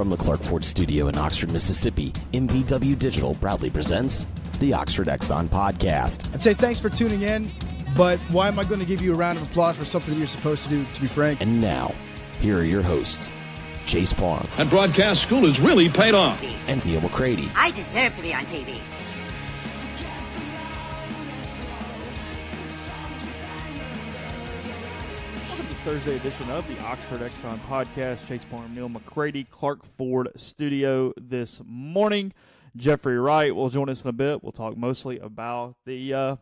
From the Clark Ford studio in Oxford, Mississippi, MPW Digital proudly presents the Oxford Exxon Podcast. I'd say thanks for tuning in, but why am I going to give you a round of applause for something you're supposed to do, to be frank? And now, here are your hosts, Chase Palm. And broadcast school has really paid off. and Neal McCready. I deserve to be on TV. Thursday edition of the Oxford Exxon Podcast. Chase Parham, Neal McCready, Clark Ford Studio this morning. Jeffrey Wright will join us in a bit. We'll talk mostly about the uh,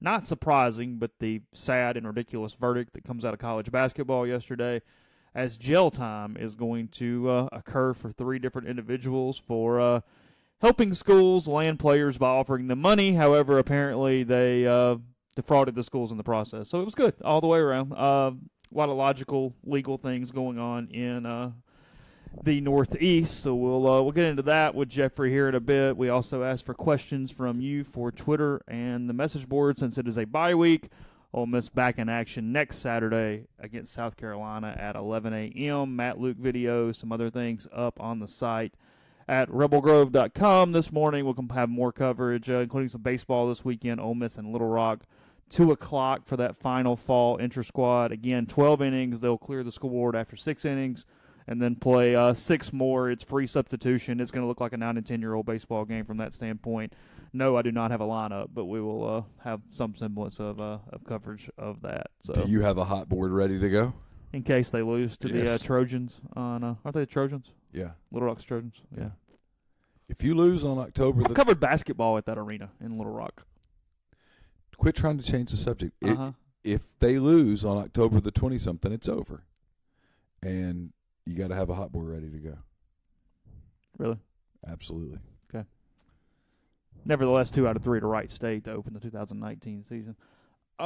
not surprising, but the sad and ridiculous verdict that comes out of college basketball yesterday, as jail time is going to uh, occur for three different individuals for uh, helping schools land players by offering them money. However, apparently they uh, defrauded the schools in the process. So it was good all the way around. A lot of logical, legal things going on in uh, the Northeast. So we'll uh, we'll get into that with Jeffrey here in a bit. We also asked for questions from you for Twitter and the message board since it is a bye week. Ole Miss back in action next Saturday against South Carolina at 11 a.m. Matt Luke video, some other things up on the site at rebelgrove.com this morning. We'll have more coverage, uh, including some baseball this weekend. Ole Miss and Little Rock, two o'clock for that final fall inter squad. Again, 12 innings. They'll clear the scoreboard after six innings, and then play uh, six more. It's free substitution. It's going to look like a nine and ten year old baseball game from that standpoint. No, I do not have a lineup, but we will uh, have some semblance of uh, of coverage of that. So Do you have a hot board ready to go? in case they lose to the uh, Trojans on, uh, aren't they the Trojans? Yeah. Little Rock's Trojans. Yeah. If you lose on October I've the covered basketball at that arena in Little Rock. Quit trying to change the subject. It- Uh-huh. if they lose on October the 20 something, it's over. And you got to have a hot board ready to go. Really? Absolutely. Okay. Nevertheless, two out of three to Wright State to open the 2019 season. Uh,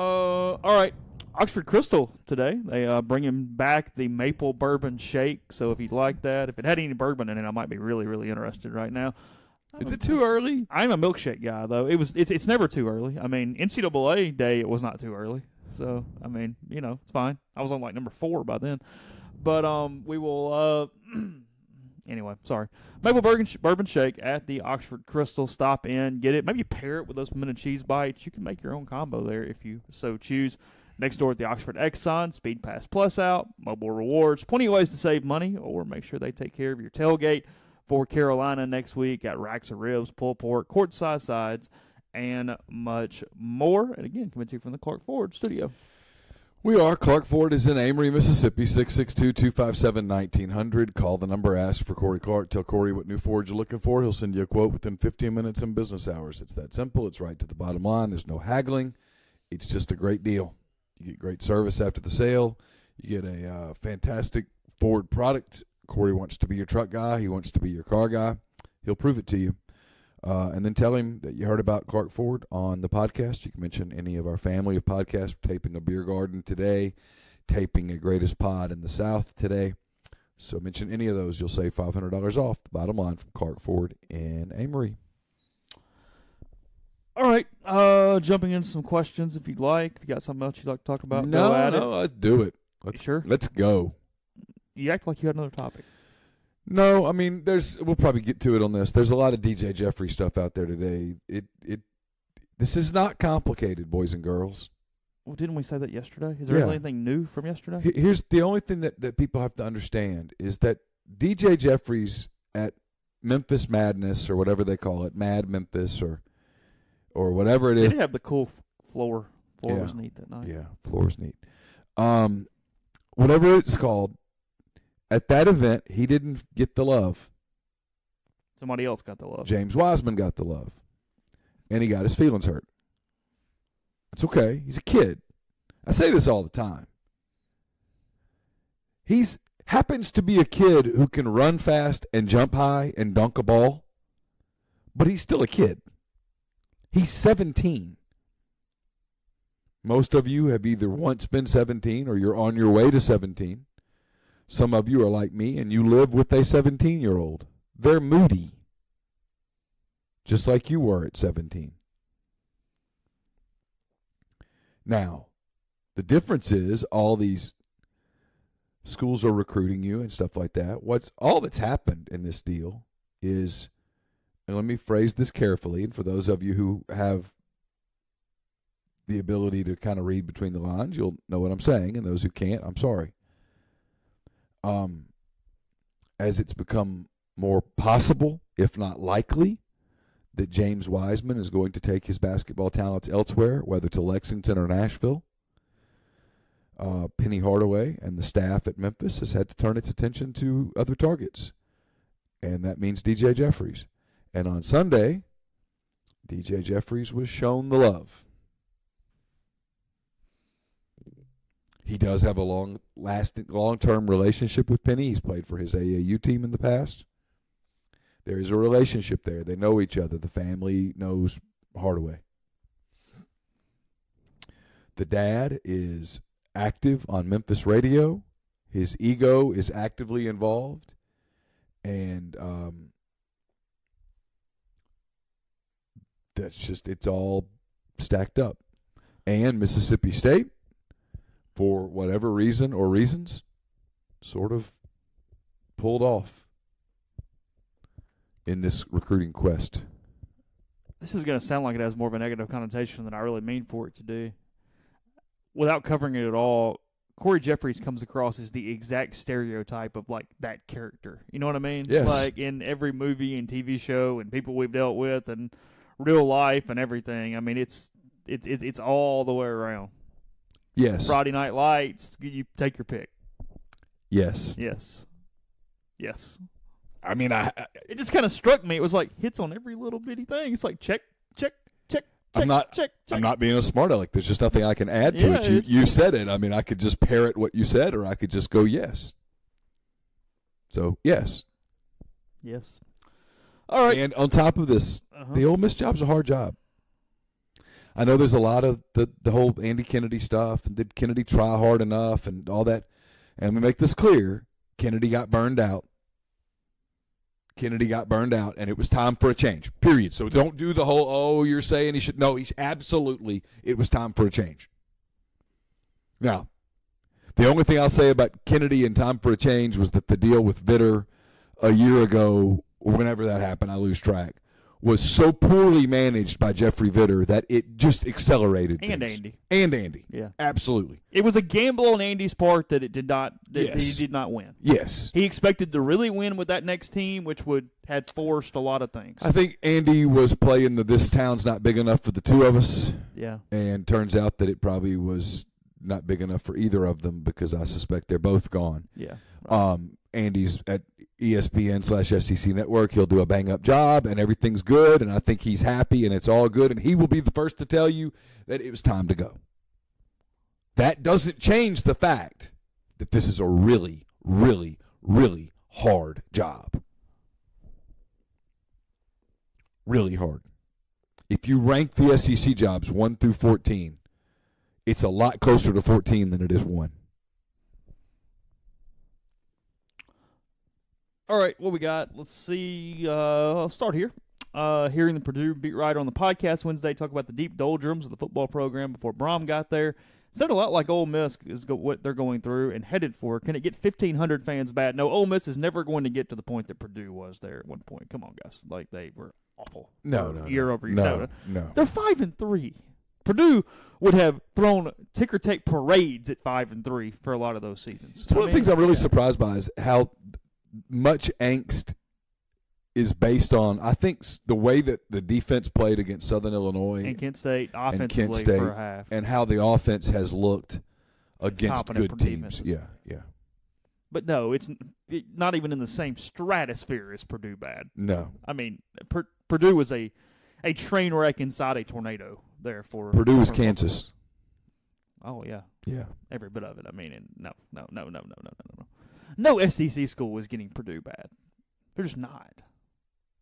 all right. Oxford Krystal today. They uh, bringing back the maple bourbon shake. So if you'd like that, if it had any bourbon in it, I might be really, really interested right now. Is it too early? I'm a milkshake guy though. It was it's it's never too early. I mean, NCAA day it was not too early. So I mean, you know, it's fine. I was on like number four by then. But um, we will uh. anyway, sorry. Maple bourbon, bourbon shake at the Oxford Krystal. Stop in, get it. Maybe pair it with those and cheese bites. You can make your own combo there if you so choose. Next door at the Oxford Exxon, Speed Pass Plus out, mobile rewards, plenty of ways to save money or make sure they take care of your tailgate for Carolina next week. Got racks of ribs, pulled pork, quart size sides, and much more. And again, coming to you from the Clark Ford studio. We are. Clark Ford is in Amory, Mississippi, 662 257 1900. Call the number, ask for Corey Clark. Tell Corey what new Ford you're looking for. He'll send you a quote within 15 minutes in business hours. It's that simple. It's right to the bottom line. There's no haggling. It's just a great deal. You get great service after the sale. You get a uh, fantastic Ford product. Corey wants to be your truck guy. He wants to be your car guy. He'll prove it to you. Uh, and then tell him that you heard about Clark Ford on the podcast. You can mention any of our family of podcasts. Taping a beer garden today, taping a greatest pod in the South today. So mention any of those. You'll save five hundred dollars off. The bottom line from Clark Ford in Amory. All right, uh, jumping into some questions if you'd like. If you got something else you'd like to talk about, no, go at no, it. let's do it. Let's Sure. Let's go. You act like you had another topic. No, I mean, there's. We'll probably get to it on this. There's a lot of DJ Jeffrey stuff out there today. It it. This is not complicated, boys and girls. Well, didn't we say that yesterday? Is there Yeah. really anything new from yesterday? Here's the only thing that, that people have to understand is that DJ Jeffries at Memphis Madness or whatever they call it, Mad Memphis or or whatever it is. They did have the cool floor. Floor Yeah. was neat that night. Yeah, floor's neat. Um, whatever it's called. At that event, he didn't get the love. Somebody else got the love. James Wiseman got the love, and he got his feelings hurt. It's okay. He's a kid. I say this all the time. He's happens to be a kid who can run fast and jump high and dunk a ball, but he's still a kid. He's 17. Most of you have either once been 17 or you're on your way to 17. Some of you are like me and you live with a 17 year old. They're moody, just like you were at 17. Now, the difference is all these schools are recruiting you and stuff like that. What's all that's happened in this deal is, and let me phrase this carefully, and for those of you who have the ability to kind of read between the lines, you'll know what I'm saying, and those who can't, I'm sorry. Um, as it's become more possible, if not likely, that James Wiseman is going to take his basketball talents elsewhere, whether to Lexington or Nashville. Uh, Penny Hardaway and the staff at Memphis has had to turn its attention to other targets, and that means DJ Jeffries. And on Sunday, DJ Jeffries was shown the love. He does have a long lasting long term relationship with Penny. He's played for his AAU team in the past. There is a relationship there. They know each other. The family knows Hardaway. The dad is active on Memphis radio. His ego is actively involved. And um, that's just, it's all stacked up. And Mississippi State for whatever reason or reasons, sort of pulled off in this recruiting quest. This is going to sound like it has more of a negative connotation than I really mean for it to do. Without covering it at all, Corey Jeffries comes across as the exact stereotype of like that character. You know what I mean? Yes. Like in every movie and TV show and people we've dealt with and real life and everything. I mean, it's it's it's, it's all the way around. Yes. Friday Night Lights. You take your pick. Yes. Yes. Yes. I mean, I, It just kind of struck me. It was like hits on every little bitty thing. It's like check, check, check, check, I'm not. check, check. I'm not being a smart aleck. There's just nothing I can add to Yeah, it. You, you said it. I mean, I could just parrot what you said, or I could just go yes. So yes. Yes. All right. And on top of this, Uh-huh. the Ole Miss job's a hard job. I know there's a lot of the the whole Andy Kennedy stuff, and did Kennedy try hard enough, and all that. And we make this clear: Kennedy got burned out. Kennedy got burned out, and it was time for a change. Period. So don't do the whole "oh, you're saying he should." No, he absolutely, it was time for a change. Now, the only thing I'll say about Kennedy and time for a change was that the deal with Vitter a year ago, whenever that happened, I lose track, was so poorly managed by Jeffrey Vitter that it just accelerated. And things. Andy. And Andy. Yeah. Absolutely. It was a gamble on Andy's part that it did not that Yes. he did not win. Yes. He expected to really win with that next team, which would had forced a lot of things. I think Andy was playing the this town's not big enough for the two of us, Yeah. and turns out that it probably was not big enough for either of them because I suspect they're both gone. Yeah. Um, Andy's at ESPN slash SEC Network. He'll do a bang up job, and everything's good. And I think he's happy, and it's all good. And he will be the first to tell you that it was time to go. That doesn't change the fact that this is a really, really, really hard job. Really hard. If you rank the SEC jobs 1 through 14, it's a lot closer to 14 than it is 1. All right, what we got? Let's see. Uh, I'll start here. Uh, hearing the Purdue beat writer on the podcast Wednesday talk about the deep doldrums of the football program before Brohm got there. Sounded a lot like Ole Miss is go- what they're going through and headed for. Can it get 1,500 fans bad? No, Ole Miss is never going to get to the point that Purdue was there at one point. Come on, guys. Like, they were awful. No, no, Year no. over year. No, no. They're 5 and 3. Purdue would have thrown ticker tape parades at 5 and 3 for a lot of those seasons. It's one I of the things I'm really yeah. surprised by is how much angst is based on. I think the way that the defense played against Southern Illinois And Kent State offensively Kent State, for half. and how the offense has looked against good teams. defenses. Yeah, yeah. But no, it's not even in the same stratosphere as Purdue bad. No, I mean, Pur- Purdue was a a train wreck inside a tornado there for Purdue was Kansas. Oh yeah, Yeah, every bit of it. I mean, and no, no, no, no, no, no, no, no. No SEC school was getting Purdue bad. They're just not.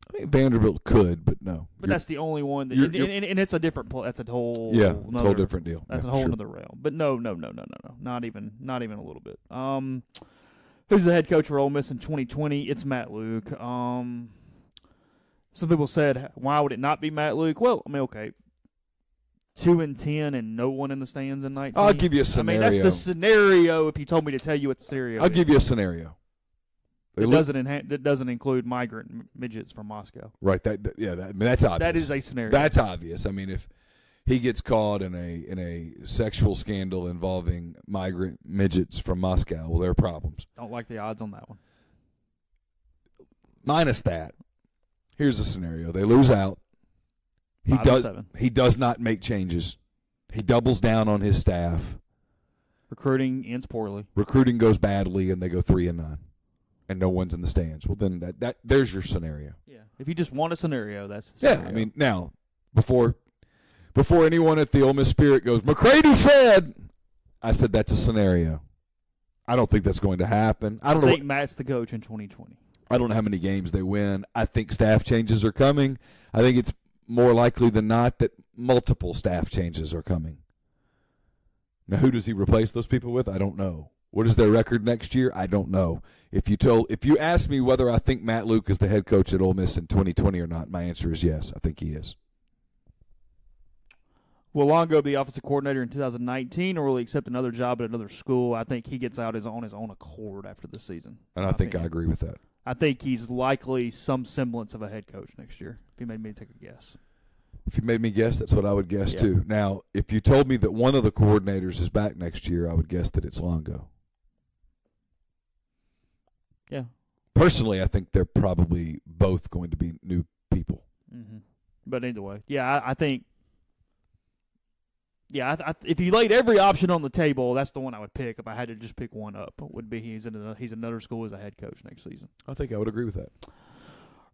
I mean, Vanderbilt could, but no. But that's the only one that, you're- and, you're- and, and it's a different. Pl- that's a whole. yeah, it's a whole different deal. That's yeah, a whole sure. other realm. But no, no, no, no, no, no. Not even, not even a little bit. Um, who's the head coach for Ole Miss in 2020? It's Matt Luke. Um, some people said, why would it not be Matt Luke? Well, I mean, okay. Two and ten and no one in the stands in nineteen. I'll give you a I mean, that's the scenario. If you told me to tell you what the scenario, I'll is. give you a scenario. They It look- doesn't enha- it doesn't include migrant midgets from Moscow. right. That, that- yeah. That, I mean, that's obvious. That is a scenario. That's obvious. I mean, if he gets caught in a in a sexual scandal involving migrant midgets from Moscow, well, there are problems. Don't like the odds on that one. Minus that, here's the scenario: they lose out. He does. He does not make changes. He doubles down on his staff. Recruiting ends poorly. Recruiting goes badly, and they go three and nine, and no one's in the stands. Well, then that that there's your scenario. Yeah. If you just want a scenario, that's a Yeah. I mean now before before anyone at the Ole Miss Spirit goes, McCready said, I said that's a scenario. I don't think that's going to happen. I I don't know. think Matt's the coach in 2020. I don't know how many games they win. I think staff changes are coming. I think it's more likely than not that multiple staff changes are coming. Now, who does he replace those people with? I don't know. What is their record next year? I don't know. If you told, if you ask me whether I think Matt Luke is the head coach at Ole Miss in 2020 or not, my answer is yes. I think he is. Will Longo be the offensive coordinator in 2019, or will he accept another job at another school? I think he gets out his on his own accord after the season. And I think I agree with that. I think he's likely some semblance of a head coach next year. If you made me take a guess, If you made me guess, that's what I would guess Yeah. too. Now, if you told me that one of the coordinators is back next year, I would guess that it's Longo. yeah. Personally, I think they're probably both going to be new people. Mm-hmm. But either way, yeah, I, I think. Yeah, I, I, if you laid every option on the table, that's the one I would pick. If I had to just pick one up, would be he's in a, he's another school as a head coach next season. I think I would agree with that.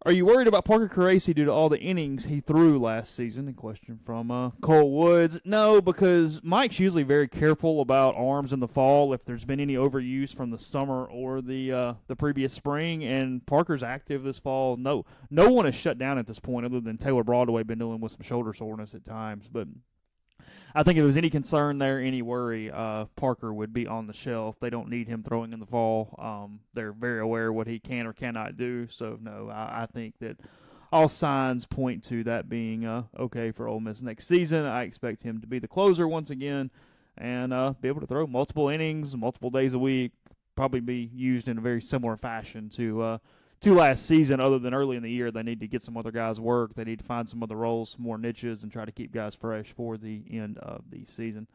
Are you worried about Parker Caracci due to all the innings he threw last season? A question from uh, Cole Woods. No, because Mike's usually very careful about arms in the fall if there's been any overuse from the summer or the uh, the previous spring. And Parker's active this fall. No, no one is shut down at this point other than Taylor Broadway been dealing with some shoulder soreness at times. But I think if there was any concern there, any worry, uh, Parker would be on the shelf. They don't need him throwing in the fall. Um, they're very aware what he can or cannot do. So no, I, I think that all signs point to that being uh, okay for Ole Miss next season. I expect him to be the closer once again and uh, be able to throw multiple innings, multiple days a week. Probably be used in a very similar fashion to uh, to last season. Other than early in the year, they need to get some other guys work. They need to find some other roles, some more niches, and try to keep guys fresh for the end of the season.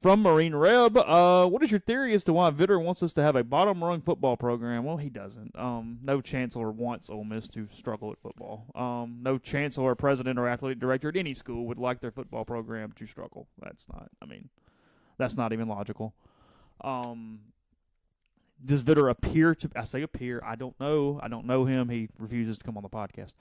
From Marine Reb, uh, what is your theory as to why Vitter wants us to have a bottom rung football program? Well, he doesn't. Um, no chancellor wants Ole Miss to struggle at football. Um, no chancellor, president, or athletic director at any school would like their football program to struggle. That's not. I mean, that's not even logical. Um, does Vitter appear to? I say appear. I don't know. I don't know him. He refuses to come on the podcast.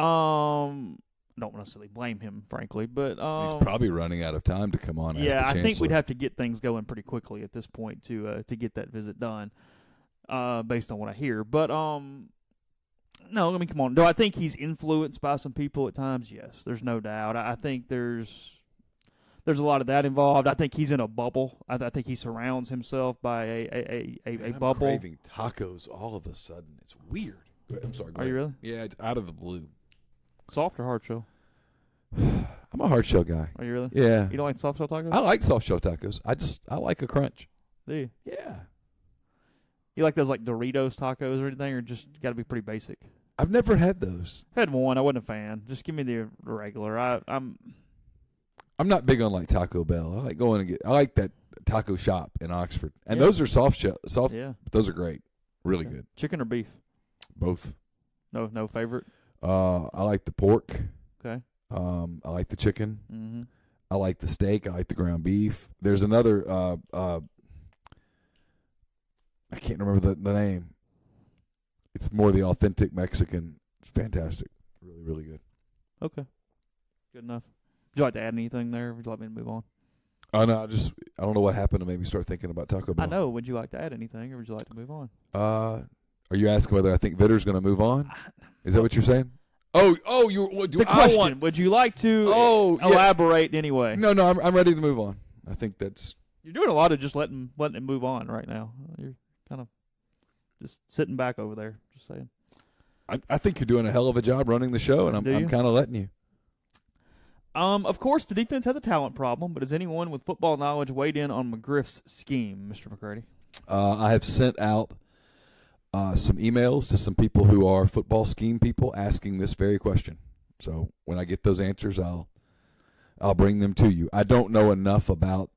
Um, I don't necessarily blame him, frankly, but um, He's probably running out of time to come on. as yeah, I think we'd have to get things going pretty quickly at this point to uh, to get that visit done, uh, based on what I hear. But um, no, I mean, come on. Do I think he's influenced by some people at times? Yes, there's no doubt. I, I think there's there's a lot of that involved. I think he's in a bubble. I, I think he surrounds himself by a a a, a, Man, a I'm bubble. craving tacos all of a sudden. It's weird. I'm sorry. Are you really? Yeah, out of the blue. Soft or hard shell? I'm a hard shell guy. Are you really? Yeah, You don't like soft shell tacos? I like soft shell tacos. I just I like a crunch. Do you? Yeah, You like those like Doritos tacos or anything, or just got to be pretty basic? I've never had those. I've had one. I wasn't a fan. Just give me the regular. I, I'm I'm not big on like Taco Bell. I like going and get. I like that taco shop in Oxford, and Yeah. those are soft shell. Soft. yeah. Those are great. Really Okay. good. Chicken or beef? Both. No, no favorite. Uh, I like the pork. Okay. Um, I like the chicken. Mm-hmm. I like the steak. I like the ground beef. There's another. Uh, uh, I can't remember the, the name. It's more the authentic Mexican. It's fantastic. Really, really good. Okay. Good enough. Would you like to add anything there? Or would you like me to move on? Oh no, I just I don't know what happened to make me start thinking about Taco Bell. I know. Would you like to add anything, or would you like to move on? Uh, are you asking whether I think Vitter's going to move on? Is that what you're saying? Oh, oh, you. Do The I question: want? Would you like to Oh, yeah. elaborate in any? No, no, I'm I'm ready to move on. I think that's You're doing a lot of just letting letting it move on right now. You're kind of just sitting back over there, just saying. I, I think you're doing a hell of a job running the show, and I'm I'm kind of letting you. Um, of course, the defense has a talent problem, but has anyone with football knowledge weighed in on McGriff's scheme, Mr. McCready? Uh, I have sent out uh, some emails to some people who are football scheme people asking this very question. So when I get those answers, I'll I'll bring them to you. I don't know enough about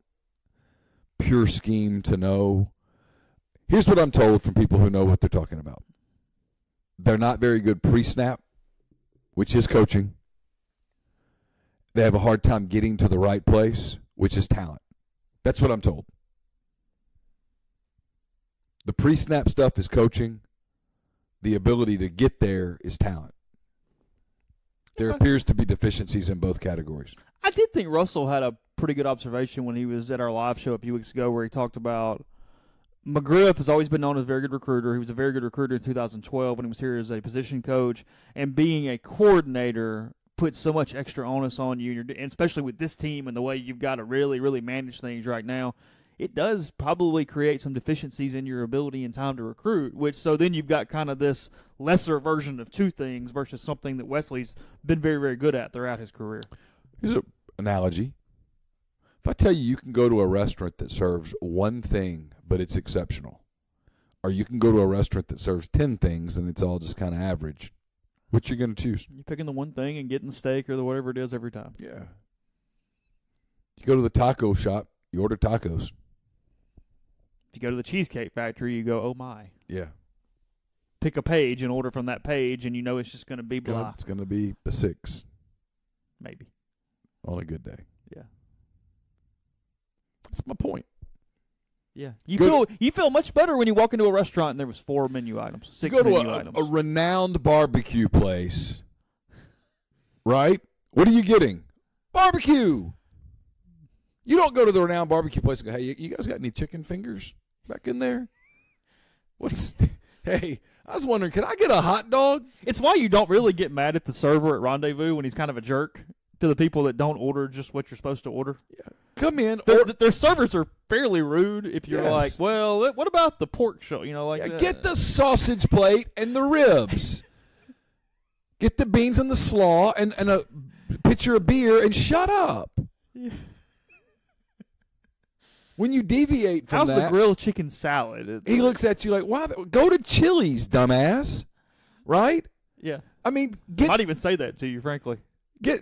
pure scheme to know. Here's what I'm told from people who know what they're talking about. They're not very good pre-snap, which is coaching. They have a hard time getting to the right place, which is talent. That's what I'm told. The pre snap stuff is coaching, the ability to get there is talent. There appears to be deficiencies in both categories. I did think Russell had a pretty good observation when he was at our live show a few weeks ago, where he talked about McGriff has always been known as a very good recruiter. He was a very good recruiter in 2012 when he was here as a position coach, and being a coordinator puts so much extra onus on you, and, and especially with this team and the way you've got to really, really manage things right now. It does probably create some deficiencies in your ability and time to recruit, which so then you've got kind of this lesser version of two things versus something that Wesley's been very, very good at throughout his career. Here's an analogy. If I tell you you can go to a restaurant that serves one thing, but it's exceptional, or you can go to a restaurant that serves 10 things and it's all just kind of average, you're going to choose? You're picking the one thing and getting the steak or the whatever it is every time. Yeah. You go to the taco shop, you order tacos. If you go to the Cheesecake Factory, you go, oh my. Yeah. Pick a page and order from that page, and you know it's just going to be It's gonna, blah. it's gonna be a six Maybe. on a good day. Yeah. That's my point. Yeah. You Go feel you feel much better when you walk into a restaurant and there was four menu items, six you go to menu a, items. a renowned barbecue place, right? What are you getting? Barbecue. You don't go to the renowned barbecue place and go, "Hey, you, you guys got any chicken fingers back in there?" What's? hey, I was wondering, can I get a hot dog? it's why you don't really get mad at the server at Rendezvous when he's kind of a jerk to the people that don't order just what you're supposed to order. Yeah. Come in. Their, Or, their servers are fairly rude if you're Yes. like, well, what about the pork show? You know, like Yeah, uh, get the sausage plate and the ribs. Get the beans and the slaw and, and a pitcher of beer and shut up. When you deviate from How's that, the grilled chicken salad? It's he like- looks at you like, "Why? Go to Chili's, dumbass." Right? Yeah. I mean, get I'd even say that to you, frankly. get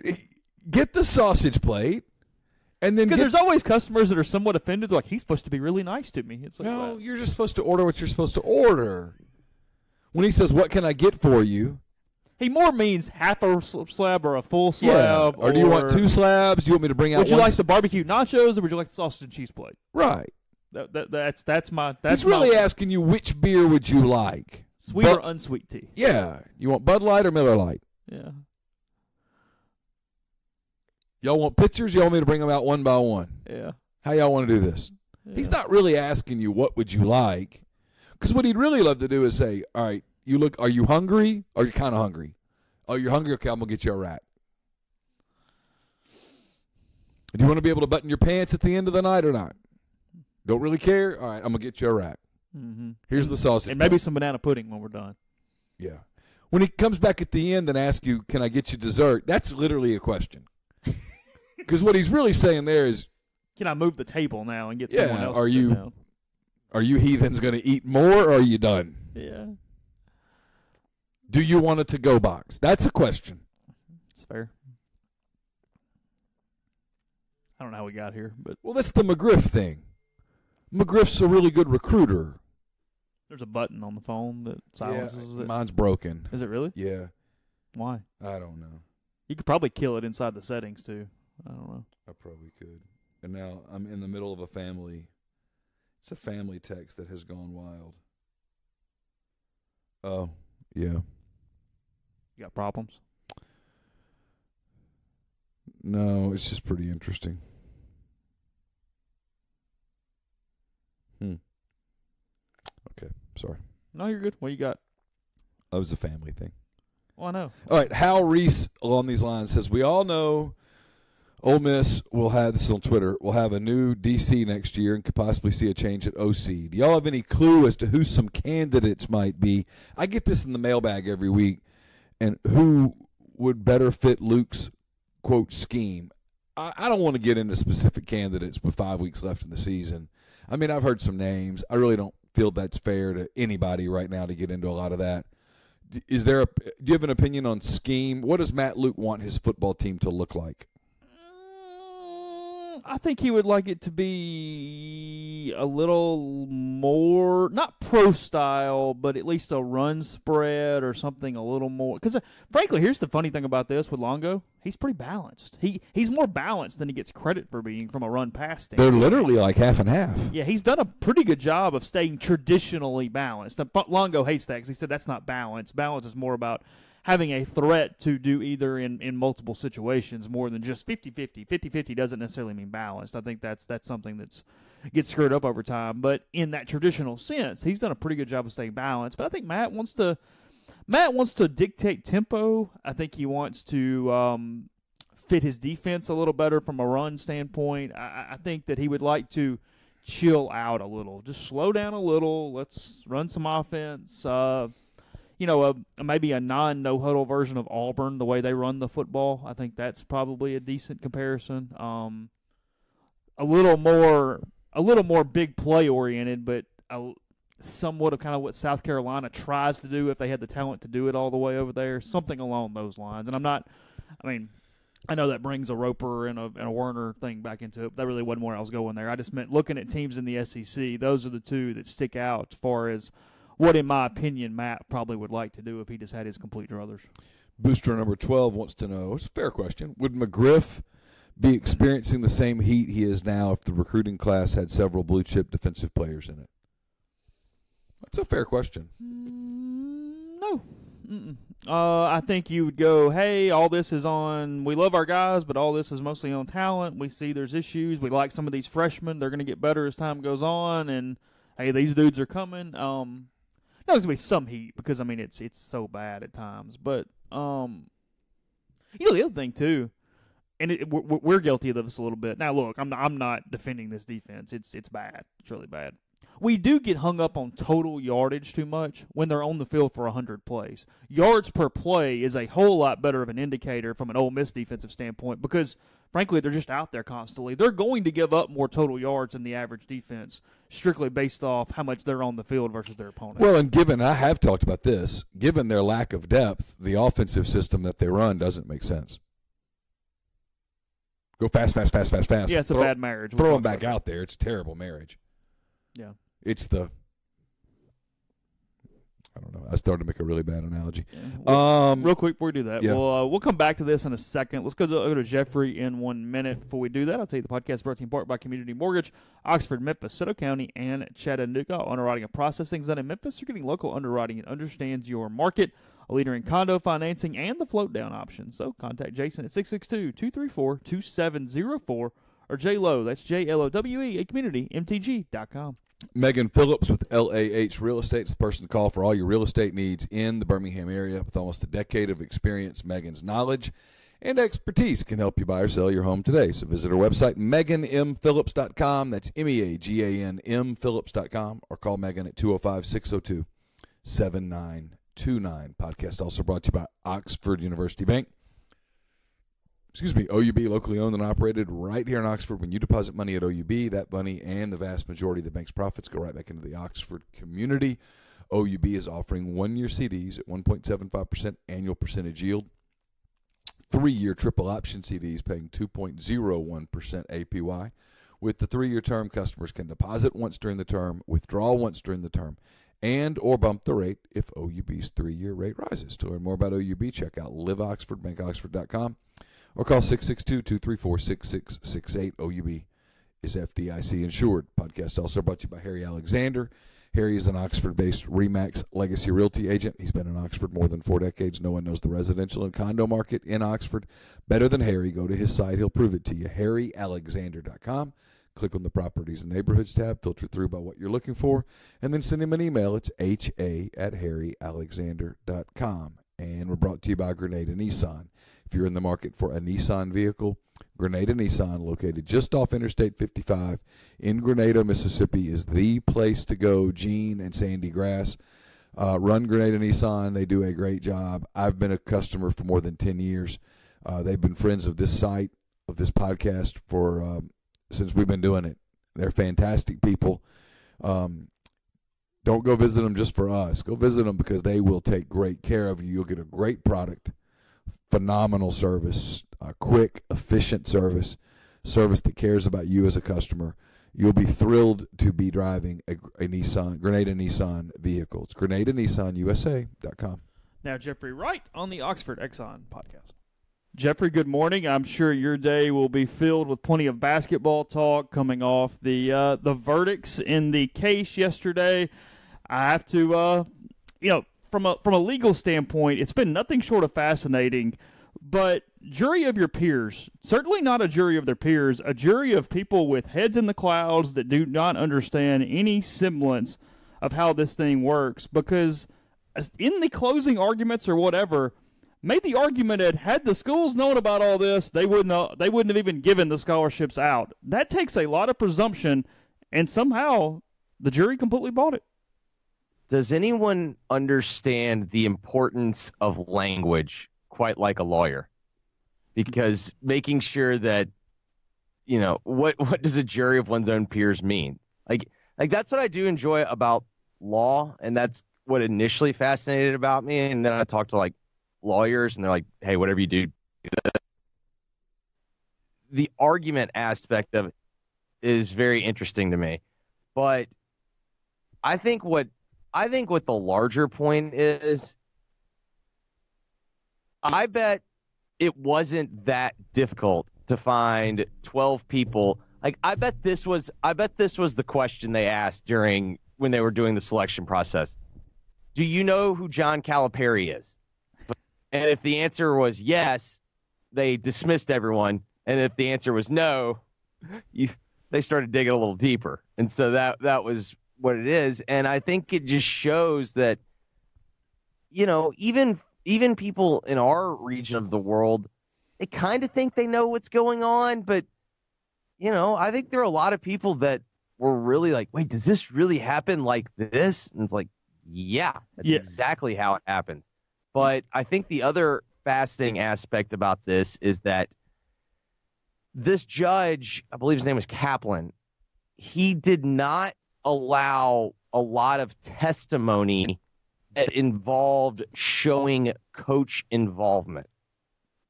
get the sausage plate, and then Because there's always customers that are somewhat offended. They're like, he's supposed to be really nice to me. It's like, no. You're just supposed to order what you're supposed to order. When he says, "What can I get for you?" he more means half a slab or a full slab. Yeah. slab. Or do you want two slabs? Do you want me to bring out Would you like the barbecue nachos or would you like the sausage and cheese plate? right? That, that, that's that's my that's He's really my asking you which beer would you like? sweet Bu- or unsweet tea. yeah, you want Bud Light or Miller Light? Yeah. Y'all want pictures? Y'all want me to bring them out one by one? Yeah. How y'all want to do this? He's not really asking you what would you like, because what he'd really love to do is say, "All right, you look. Are you hungry? Are you kind of hungry? Oh, you're hungry. Okay, I'm gonna get you a rack. Do you want to be able to button your pants at the end of the night or not? Don't really care. All right, I'm gonna get you a rack. Mm-hmm. Here's the sausage. And maybe some banana pudding when we're done. Yeah. When he comes back at the end and asks you, "Can I get you dessert?" That's literally a question. Because what he's really saying there is, Can I move the table now and get Yeah, someone else? are to you- down? "Are you heathens going to eat more, or are you done? Yeah, Do you want a to-go box?" That's a question. it's fair. I don't know how we got here, but Well, that's the McGriff thing. McGriff's a really good recruiter. there's a button on the phone that silences it. mine's broken. Is it really? Yeah, Why? I don't know. You could probably kill it inside the settings too. I don't know. I probably could. And now I'm in the middle of a family. It's a family text that has gone wild. Oh, yeah. You got problems? No, it's just pretty interesting. Hmm. Okay, sorry. No, you're good. What you got? That was a family thing. Well, I know. All right, Hal Reese along these lines says we all know Ole Miss will have this is on Twitter will have a new DC next year and could possibly see a change at OC. Do y'all have any clue as to who some candidates might be? I get this in the mailbag every week, and who would better fit Luke's quote scheme. I, I don't want to get into specific candidates with five weeks left in the season. I mean, I've heard some names. I really don't feel that's fair to anybody right now to get into a lot of that is there a? Do you have an opinion on scheme? What does Matt Luke want his football team to look like? I think he would like it to be a little more, not pro style, but at least a run spread or something a little more. Because, uh, frankly, here's the funny thing about this with Longo: he's pretty balanced. He he's more balanced than he gets credit for being from a run pass They're literally like half and half. Yeah, he's done a pretty good job of staying traditionally balanced. Longo hates that 'cause he said that's not balance. Balance is more about having a threat to do either in, in multiple situations more than just 50-50. 50-50 doesn't necessarily mean balanced. I think that's that's something that's gets screwed up over time. But in that traditional sense, he's done a pretty good job of staying balanced. But I think Matt wants to Matt wants to dictate tempo. I think he wants to um, fit his defense a little better from a run standpoint. I, I think that he would like to chill out a little, just slow down a little. Let's run some offense. Uh, you know, a, maybe a non no huddle version of Auburn, the way they run the football. I think that's probably a decent comparison. Um, a little more, a little more big play oriented, but a, somewhat of kind of what South Carolina tries to do if they had the talent to do it all the way over there. Something along those lines. And I'm not, I mean, I know that brings a Roper and a, and a Werner thing back into it. That really wasn't where I was going there. I just meant looking at teams in the SEC. Those are the two that stick out as far as what, in my opinion, Matt probably would like to do if he just had his complete druthers. Booster number 12 wants to know it's a fair question. Would McGriff be experiencing the same heat he is now if the recruiting class had several blue chip defensive players in it? That's a fair question. Mm, no. Uh, I think you would go, hey, all this is on. We love our guys, but all this is mostly on talent. We see there's issues. We like some of these freshmen. They're going to get better as time goes on, and hey, these dudes are coming. Um, there's to be some heat because I mean it's it's so bad at times, but um, you know the other thing too, and it, we're, we're guilty of this a little bit. Now, look, I'm not, I'm not defending this defense. It's it's bad. It's really bad. We do get hung up on total yardage too much when they're on the field for 100 plays. Yards per play is a whole lot better of an indicator from an Ole Miss defensive standpoint because, frankly, they're just out there constantly. They're going to give up more total yards than the average defense strictly based off how much they're on the field versus their opponent. Well, and given, I have talked about this, given their lack of depth, the offensive system that they run doesn't make sense. Go fast, fast, fast, fast, fast. yeah, it's throw, a bad marriage. Throw them back about out there. It's a terrible marriage. Yeah. It's the. I don't know. I started to make a really bad analogy. Um, Real quick before we do that, yeah. we'll uh, we'll come back to this in a second. Let's go to, go to Jeffrey in one minute. Before we do that, I'll tell you the podcast brought to you in part by Community Mortgage, Oxford, Memphis, Soto County, and Chattanooga. Underwriting and processing is done in Memphis. You're getting local underwriting and understands your market. A leader in condo financing and the float down option. So contact Jason at 662-234-2704 or J Lowe. That's J L O W E at communitymtg.com. Meagan Phillips with LAH Real Estate is the person to call for all your real estate needs in the Birmingham area. With almost a decade of experience, Meagan's knowledge and expertise can help you buy or sell your home today. So visit her website, meaganmphillips.com. That's M E A G A N M Phillips.com or call Meagan at 205 602 7929. Podcast also brought to you by Oxford University Bank. Excuse me, OUB, locally owned and operated right here in Oxford. When you deposit money at OUB, that money and the vast majority of the bank's profits go right back into the Oxford community. OUB is offering one year CDs at 1.75% annual percentage yield, three year triple option CDs paying 2.01% APY. With the three year term, customers can deposit once during the term, withdraw once during the term, and or bump the rate if OUB's three year rate rises. To learn more about OUB, check out liveoxfordbankoxford.com or call 662-234-6668. OUB is FDIC insured. Podcast also brought to you by Harry Alexander. Harry is an Oxford-based Remax Legacy Realty agent. He's been in Oxford more than four decades. No one knows the residential and condo market in Oxford better than Harry. Go to his site. He'll prove it to you. HarryAlexander.com. Click on the Properties and Neighborhoods tab, filter through by what you're looking for, and then send him an email. It's ha at harryalexander.com. And we're brought to you by Grenada Nissan. If you're in the market for a Nissan vehicle, Grenada Nissan, located just off Interstate 55 in Grenada, Mississippi, is the place to go. Gene and Sandy Grass uh, run Grenada Nissan. They do a great job. I've been a customer for more than 10 years. Uh, they've been friends of this site, of this podcast for um, since we've been doing it. They're fantastic people. Um, don't go visit them just for us. Go visit them because they will take great care of you. You'll get a great product, phenomenal service, a quick, efficient service, service that cares about you as a customer. You'll be thrilled to be driving a, a Nissan, Grenada Nissan vehicle. It's GrenadaNissanUSA.com. Now, Jeffrey Wright on the Oxford Exxon podcast. Jeffrey, good morning. I'm sure your day will be filled with plenty of basketball talk coming off the uh, the verdicts in the case yesterday. I have to, uh, you know, from a from a legal standpoint, it's been nothing short of fascinating. But jury of your peers, certainly not a jury of their peers, a jury of people with heads in the clouds that do not understand any semblance of how this thing works. Because in the closing arguments or whatever made the argument that had the schools known about all this, they wouldn't they wouldn't have even given the scholarships out. That takes a lot of presumption, and somehow the jury completely bought it. Does anyone understand the importance of language quite like a lawyer? Because making sure that you know what what does a jury of one's own peers mean? Like like that's what I do enjoy about law, and that's what initially fascinated about me. And then I talked to like lawyers and they're like, hey, whatever you do, the argument aspect of it is very interesting to me. But I think what I think what the larger point is I bet it wasn't that difficult to find 12 people. Like I bet this was I bet this was the question they asked during when they were doing the selection process. Do you know who John Calipari is? And if the answer was yes, they dismissed everyone. And if the answer was no, you, they started digging a little deeper. And so that that was what it is. And I think it just shows that, you know, even even people in our region of the world, they kind of think they know what's going on, but you know, I think there are a lot of people that were really like, wait, does this really happen like this? And it's like, yeah, that's Yeah. exactly how it happens. But I think the other fascinating aspect about this is that this judge, I believe his name was Kaplan, he did not allow a lot of testimony that involved showing coach involvement.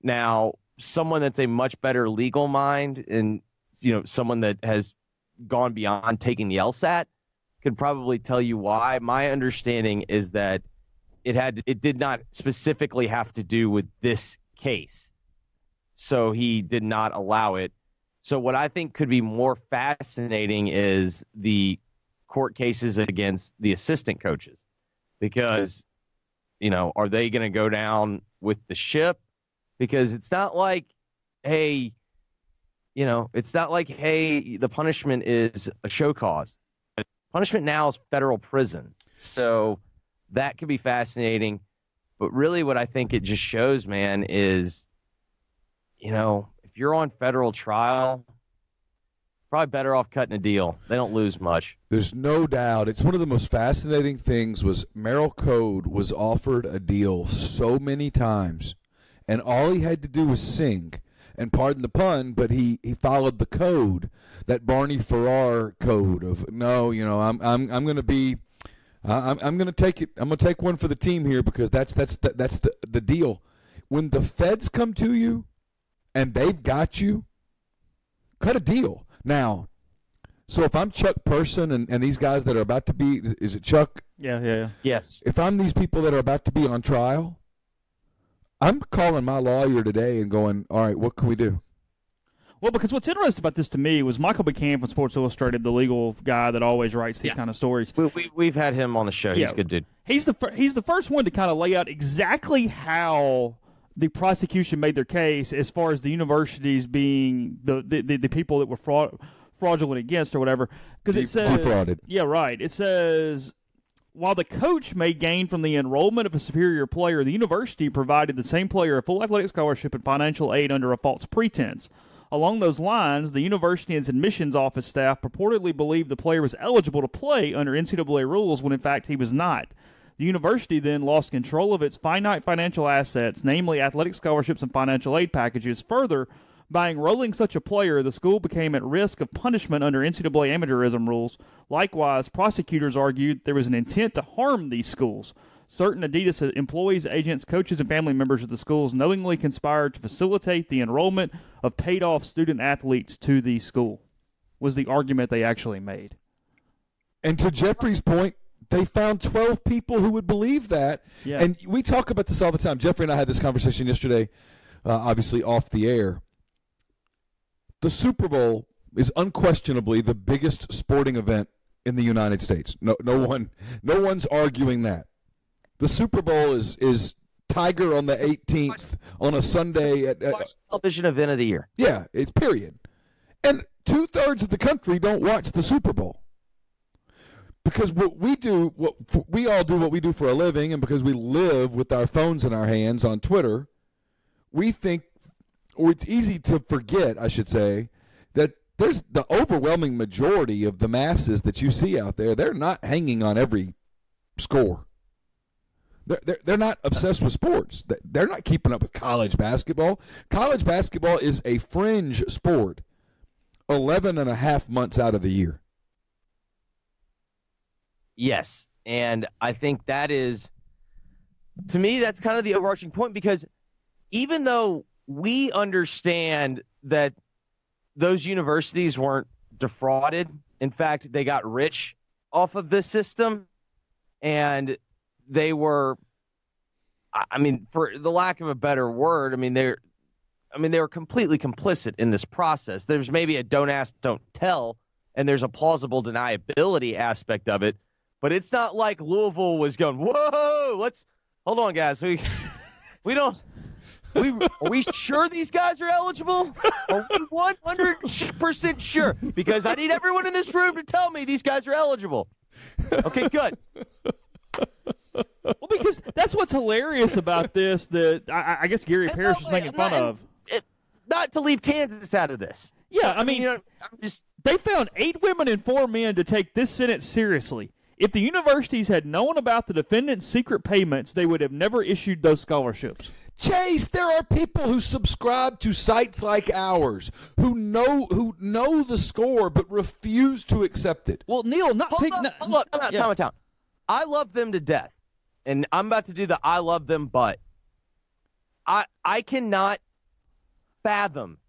Now, someone that's a much better legal mind and you know someone that has gone beyond taking the LSAT could probably tell you why. My understanding is that it had it did not specifically have to do with this case. So he did not allow it. So what I think could be more fascinating is the court cases against the assistant coaches because you know, are they going to go down with the ship? Because it's not like hey, you know, it's not like hey, the punishment is a show cause punishment now is federal prison. So that could be fascinating. But really, what I think it just shows, man, is, you know, if you're on federal trial, probably better off cutting a deal. They don't lose much. There's no doubt. It's one of the most fascinating things was Merl Code was offered a deal so many times, and all he had to do was sing. And pardon the pun, but he, he followed the code, that Barney Farrar code of no, you know, I'm I'm I'm going to be, I'm I'm going to take it. I'm going to take one for the team here because that's that's the, that's the the deal. When the feds come to you, and they've got you, cut a deal now. So if I'm Chuck Person and, and these guys that are about to be, is, is it Chuck? Yeah, yeah, yeah. Yes. If I'm these people that are about to be on trial, I'm calling my lawyer today and going, all right, what can we do? Well, because what's interesting about this to me was Michael McCann from Sports Illustrated, the legal guy that always writes these kind of stories. We, we, we've had him on the show. He's Yeah. a good dude. He's the he's the first one to kind of lay out exactly how the prosecution made their case as far as the universities being the the, the, the people that were fraud, fraudulent against or whatever. Because it says defrauded. Yeah, right. It says while the coach may gain from the enrollment of a superior player, the university provided the same player a full athletic scholarship and financial aid under a false pretense. Along those lines, the university and its admissions office staff purportedly believed the player was eligible to play under NCAA rules when in fact he was not. The university then lost control of its finite financial assets, namely athletic scholarships and financial aid packages. Further, by enrolling such a player, the school became at risk of punishment under NCAA amateurism rules. Likewise, prosecutors argued there was an intent to harm these schools. Certain Adidas employees, agents, coaches, and family members of the schools knowingly conspired to facilitate the enrollment of paid off student athletes to the school, was the argument they actually made. And to Jeffrey's point, they found 12 people who would believe that. Yeah. And we talk about this all the time. Jeffrey and I had this conversation yesterday, uh, obviously off the air. The Super Bowl is unquestionably the biggest sporting event in the United States. No, no one, no one's arguing that. The Super Bowl is is Tiger on the 18th on a Sunday at, at television event of the year. yeah, it's period. And two thirds of the country don't watch the Super Bowl because what we do, what we all do, what we do for a living, and because we live with our phones in our hands on Twitter, we think, or it's easy to forget, I should say, that there's the overwhelming majority of the masses that you see out there. They're not hanging on every score. They're, they're, they're not obsessed with sports. They- They're not keeping up with college basketball. College basketball is a fringe sport 11 and a half months out of the year. Yes. And I think that is, to me, that's kind of the overarching point because even though we understand that those universities weren't defrauded, in fact, they got rich off of this system and they were, I mean, for the lack of a better word, I mean, they're, I mean, they were completely complicit in this process. There's maybe a don't ask, don't tell, and there's a plausible deniability aspect of it. But it's not like Louisville was going, whoa, let's hold on, guys. We we don't we are we sure these guys are eligible? Are we one hundred percent sure? Because I need everyone in this room to tell me these guys are eligible. Okay, good. Well, because that's what's hilarious about this that I, I guess Gary And Parrish by is making fun not- of. It, not to leave Kansas out of this. Yeah, I mean, you know, I'm just they found eight women and four men to take this sentence seriously. If the universities had known about the defendant's secret payments, they would have never issued those scholarships. Chase, there are people who subscribe to sites like ours who know who know the score but refuse to accept it. Well, Neal, not hold take. up, not- hold up, time out, yeah. time out, time out. I love them to death, and I'm about to do the I love them, but I I cannot fathom that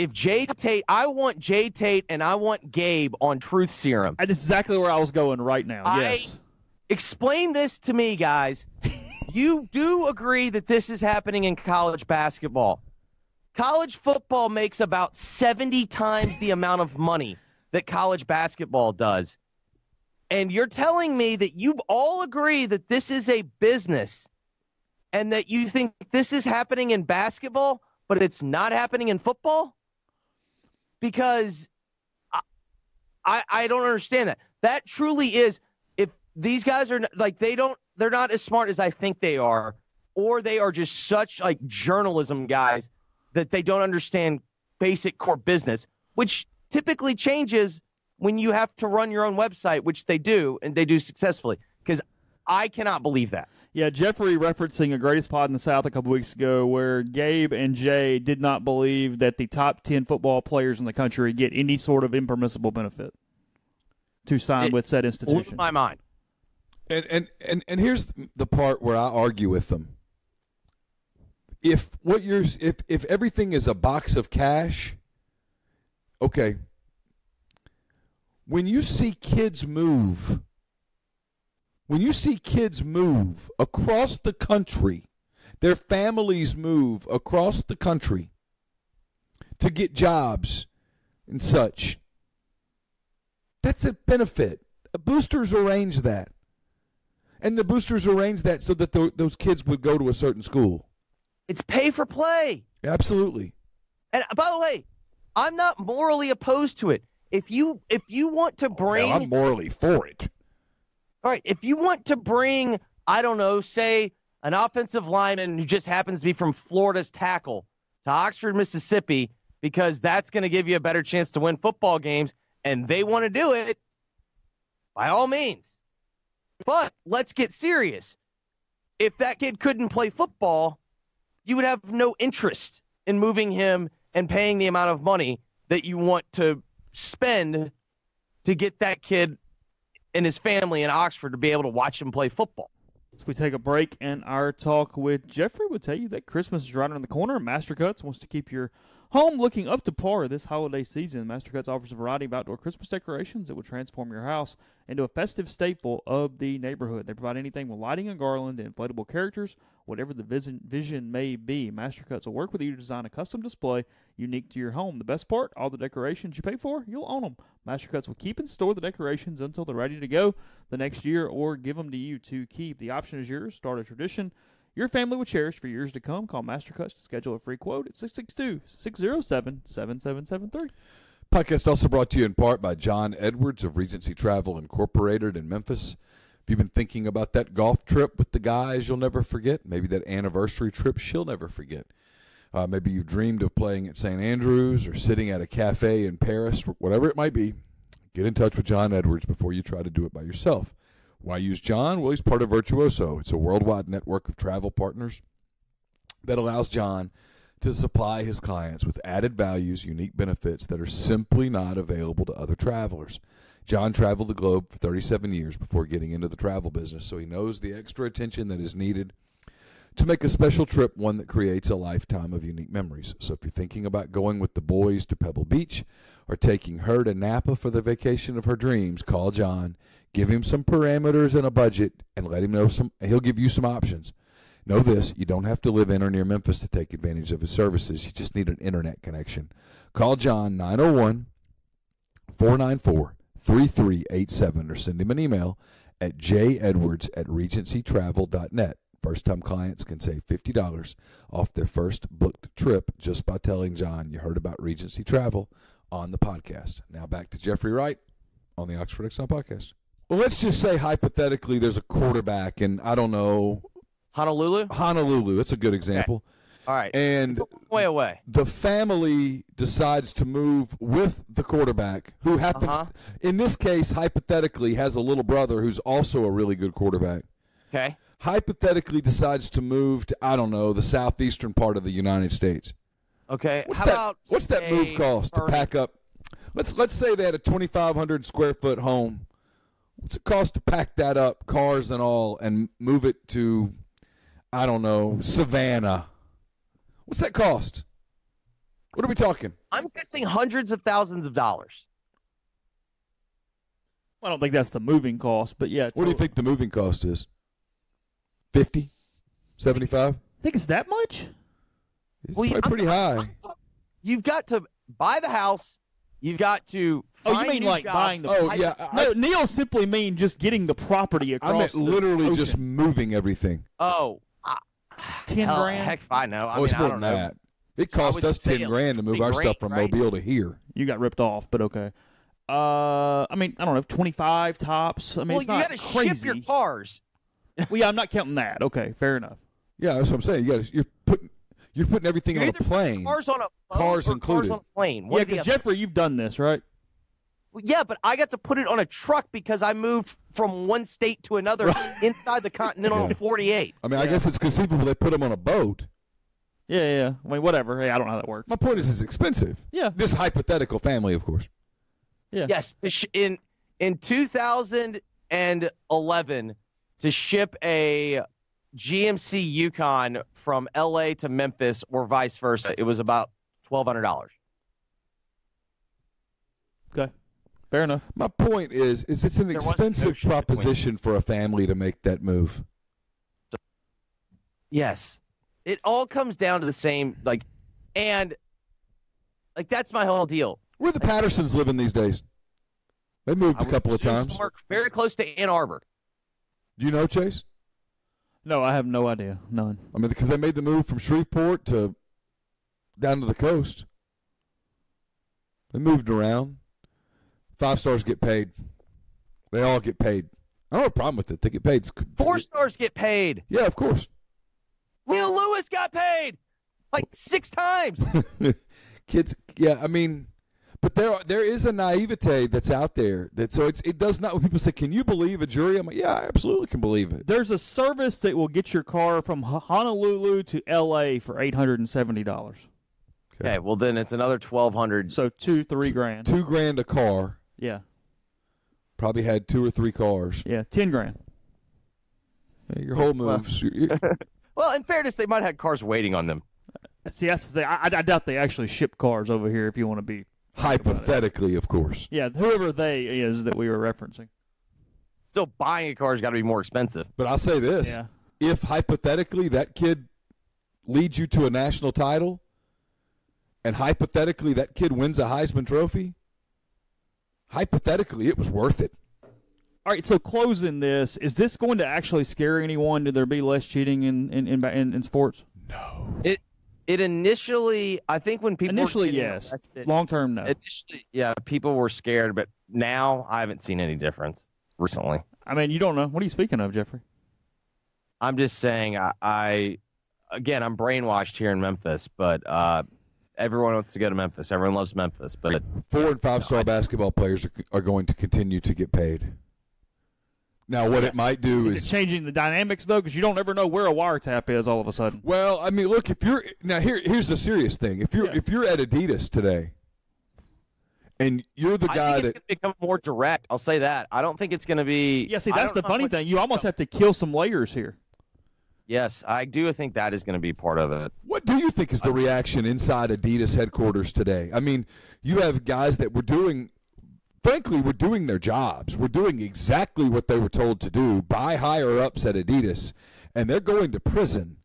if Jay Tate, I want Jay Tate and I want Gabe on Truth Serum. That's exactly where I was going right now. I- yes. Explain this to me, guys. you do agree that this is happening in college basketball. College football makes about 70 times the amount of money that college basketball does. And you're telling me that you all agree that this is a business and that you think this is happening in basketball, but it's not happening in football? Because I, I, don't understand that. That truly is if these guys are like they don't they're not as smart as I think they are, or they are just such like journalism guys that they don't understand basic core business, which typically changes when you have to run your own website, which they do and they do successfully. Because I cannot believe that. Yeah, Jeffrey referencing a greatest pod in the South a couple weeks ago where Gabe and Jay did not believe that the top 10 football players in the country get any sort of impermissible benefit to sign It with said institution. Blew institution. my mind. And and and and here's the part where I argue with them. If what you're if if everything is a box of cash, okay. When you see kids move, when you see kids move across the country, their families move across the country to get jobs and such. That's a benefit. Boosters arrange that. And the boosters arrange that so that tho- those kids would go to a certain school. It's pay for play. Absolutely. And by the way, I'm not morally opposed to it. If you if you want to oh, bring Well, I'm morally for it. All right, if you want to bring, I don't know, say an offensive lineman who just happens to be from Florida's tackle to Oxford, Mississippi, because that's going to give you a better chance to win football games, and they want to do it, by all means. But let's get serious. If that kid couldn't play football, you would have no interest in moving him and paying the amount of money that you want to spend to get that kid and his family in Oxford to be able to watch him play football. As we take a break and our talk with Jeffrey will tell you that Christmas is right around the corner. Mastercuts wants to keep your home looking up to par this holiday season. Mastercuts offers a variety of outdoor Christmas decorations that will transform your house into a festive staple of the neighborhood. They provide anything with lighting and garland, inflatable characters, whatever the vision, vision may be. Mastercuts will work with you to design a custom display unique to your home. The best part, all the decorations you pay for, you'll own them. Mastercuts will keep and store the decorations until they're ready to go the next year or give them to you to keep. The option is yours. Start a tradition your family will cherish for years to come. Call Mastercuts to schedule a free quote at 662 607 7773. Podcast also brought to you in part by John Edwards of Regency Travel Incorporated in Memphis. You've been thinking about that golf trip with the guys you'll never forget, maybe that anniversary trip she'll never forget. Uh, maybe you've dreamed of playing at St. Andrews or sitting at a cafe in Paris, whatever it might be. Get in touch with John Edwards before you try to do it by yourself. Why use John? Well, he's part of Virtuoso. It's a worldwide network of travel partners that allows John to supply his clients with added values, unique benefits that are simply not available to other travelers. John traveled the globe for 37 years before getting into the travel business, so he knows the extra attention that is needed to make a special trip one that creates a lifetime of unique memories. So if you're thinking about going with the boys to Pebble Beach or taking her to Napa for the vacation of her dreams, call John, give him some parameters and a budget, and let him know some. He'll give you some options. Know this: you don't have to live in or near Memphis to take advantage of his services. You just need an internet connection. Call John 901 494 3387 or send him an email at jedwards at regencytravel.net. First time clients can save $50 off their first booked trip just by telling John you heard about Regency Travel on the podcast. Now back to Jeffrey Wright on the Oxford Exxon podcast. Well, let's just say hypothetically there's a quarterback in, I don't know, Honolulu? Honolulu. That's a good example. All right. And way away. the family decides to move with the quarterback, who happens, Uh-huh. in this case, hypothetically, has a little brother who's also a really good quarterback. Okay. Hypothetically, decides to move to I don't know the southeastern part of the United States. Okay. What's How that? about what's that move cost to pack up? Let's let's say they had a 2,500 square foot home. What's it cost to pack that up, cars and all, and move it to I don't know Savannah? What's that cost? What are we talking? I'm guessing hundreds of thousands of dollars. I don't think that's the moving cost, but yeah. What do you think the moving cost is? 50? 75? Think it's that much? It's Well, probably I'm- pretty I'm- high. I'm You've got to buy the house. You've got to Oh, you mean new like jobs. buying the- Oh I- yeah, I, No, Neal simply mean just getting the property across. I meant the literally ocean. just moving everything. Oh, 10 hell, grand? Heck, if I know. I oh, it's mean, I more don't than know. that. It cost would us ten grand to move our grand, stuff from right? Mobile to here. You got ripped off, but okay. Uh, I mean, I don't know, twenty five tops. I mean, well, it's you got to ship your cars. well, yeah, I'm not counting that. Okay, fair enough. Yeah, that's what I'm saying. You got you're putting you're putting everything You're on a plane. Cars on a boat Cars or included. Cars on a plane. One yeah, because. Jeffrey, you've done this, right? Well, yeah, but I got to put it on a truck because I moved from one state to another inside the continental Yeah. 48. I mean, I guess it's conceivable they put them on a boat. Yeah, yeah. I mean, whatever. Hey, I don't know how that works. My point is, it's expensive. Yeah, This hypothetical family, of course. yeah. Yes, in in 2011 to ship a GMC Yukon from LA to Memphis or vice versa, it was about $1200. Okay, fair enough. My point is, is it's an There expensive no proposition for a family to make that move. Yes. It all comes down to the same like and like that's my whole deal. Where the Pattersons living these days? They moved I a couple of times. somewhere very close to Ann Arbor. Do you know Chase? No, I have no idea. None. I mean, because they made the move from Shreveport to down to the coast. They moved around. Five stars get paid. They all get paid. I don't have a problem with it. They get paid. Four stars get paid. Yeah, of course. Leo Lewis got paid like six times. Kids, yeah, I mean, But there there is a naivete that's out there that so it's it does not when people say, Can you believe a jury? I'm like, Yeah, I absolutely can believe it. There's a service that will get your car from Honolulu to L.A. for eight hundred and seventy dollars. Okay, well then it's another twelve hundred. So two, three grand. Two grand a car. Yeah, Probably had two or three cars. yeah, ten grand. Yeah, Your whole moves. you- you- Well, in fairness, they might have had cars waiting on them. See, that's the thing. I, I doubt they actually ship cars over here. If you want to be, hypothetically, of course. yeah, whoever they is that we were referencing. Still, buying a car has got to be more expensive. But I'll say this: Yeah. if hypothetically that kid leads you to a national title, and hypothetically that kid wins a Heisman Trophy, hypothetically it was worth it. All right, so closing this, is this going to actually scare anyone? Did there be less cheating in in in, in, in sports? It it initially, I think, when people Initially, getting yes. Long term, no. Initially, yeah, people were scared, but now I haven't seen any difference recently. I mean, you don't know. What are you speaking of, Jeffrey? I'm just saying, I, I again, I'm brainwashed here in Memphis, but uh, everyone wants to go to Memphis. Everyone loves Memphis, but Four and five star basketball players are, are going to continue to get paid. Now, what it might do Is is, it changing the dynamics though? Because you don't ever know where a wiretap is all of a sudden. well, I mean, look, if you're now here, here's the serious thing: if you're Yeah. if you're at Adidas today, and you're the I guy think it's that going to become more direct. I'll say that. I don't think it's going to be. Yeah, see, that's the funny what thing. You almost have to kill some layers here. Yes, I do think that is going to be part of it. What do you think is the reaction inside Adidas headquarters today? I mean, you have guys that were doing, frankly, were doing their jobs. We're doing exactly what they were told to do by higher ups at Adidas, and they're going to prison.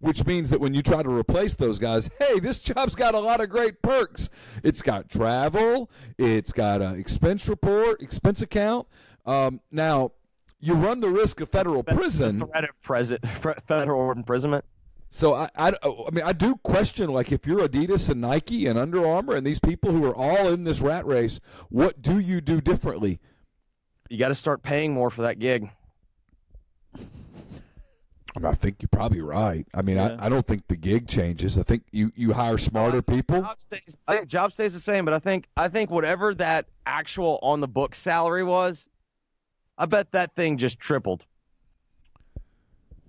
Which means that when you try to replace those guys, hey, this job's got a lot of great perks. It's got travel, it's got an expense report, expense account. Um, now, you run the risk of federal prison. The threat of pres- federal imprisonment. So I, I, I mean, I do question like if you're Adidas and Nike and Under Armour and these people who are all in this rat race, what do you do differently? You got to start paying more for that gig. I, mean, I think you're probably right. I mean, Yeah. I, I don't think the gig changes. I think you, you hire smarter people. Job stays, I think job stays the same, but I think I think whatever that actual on the book salary was, I bet that thing just tripled.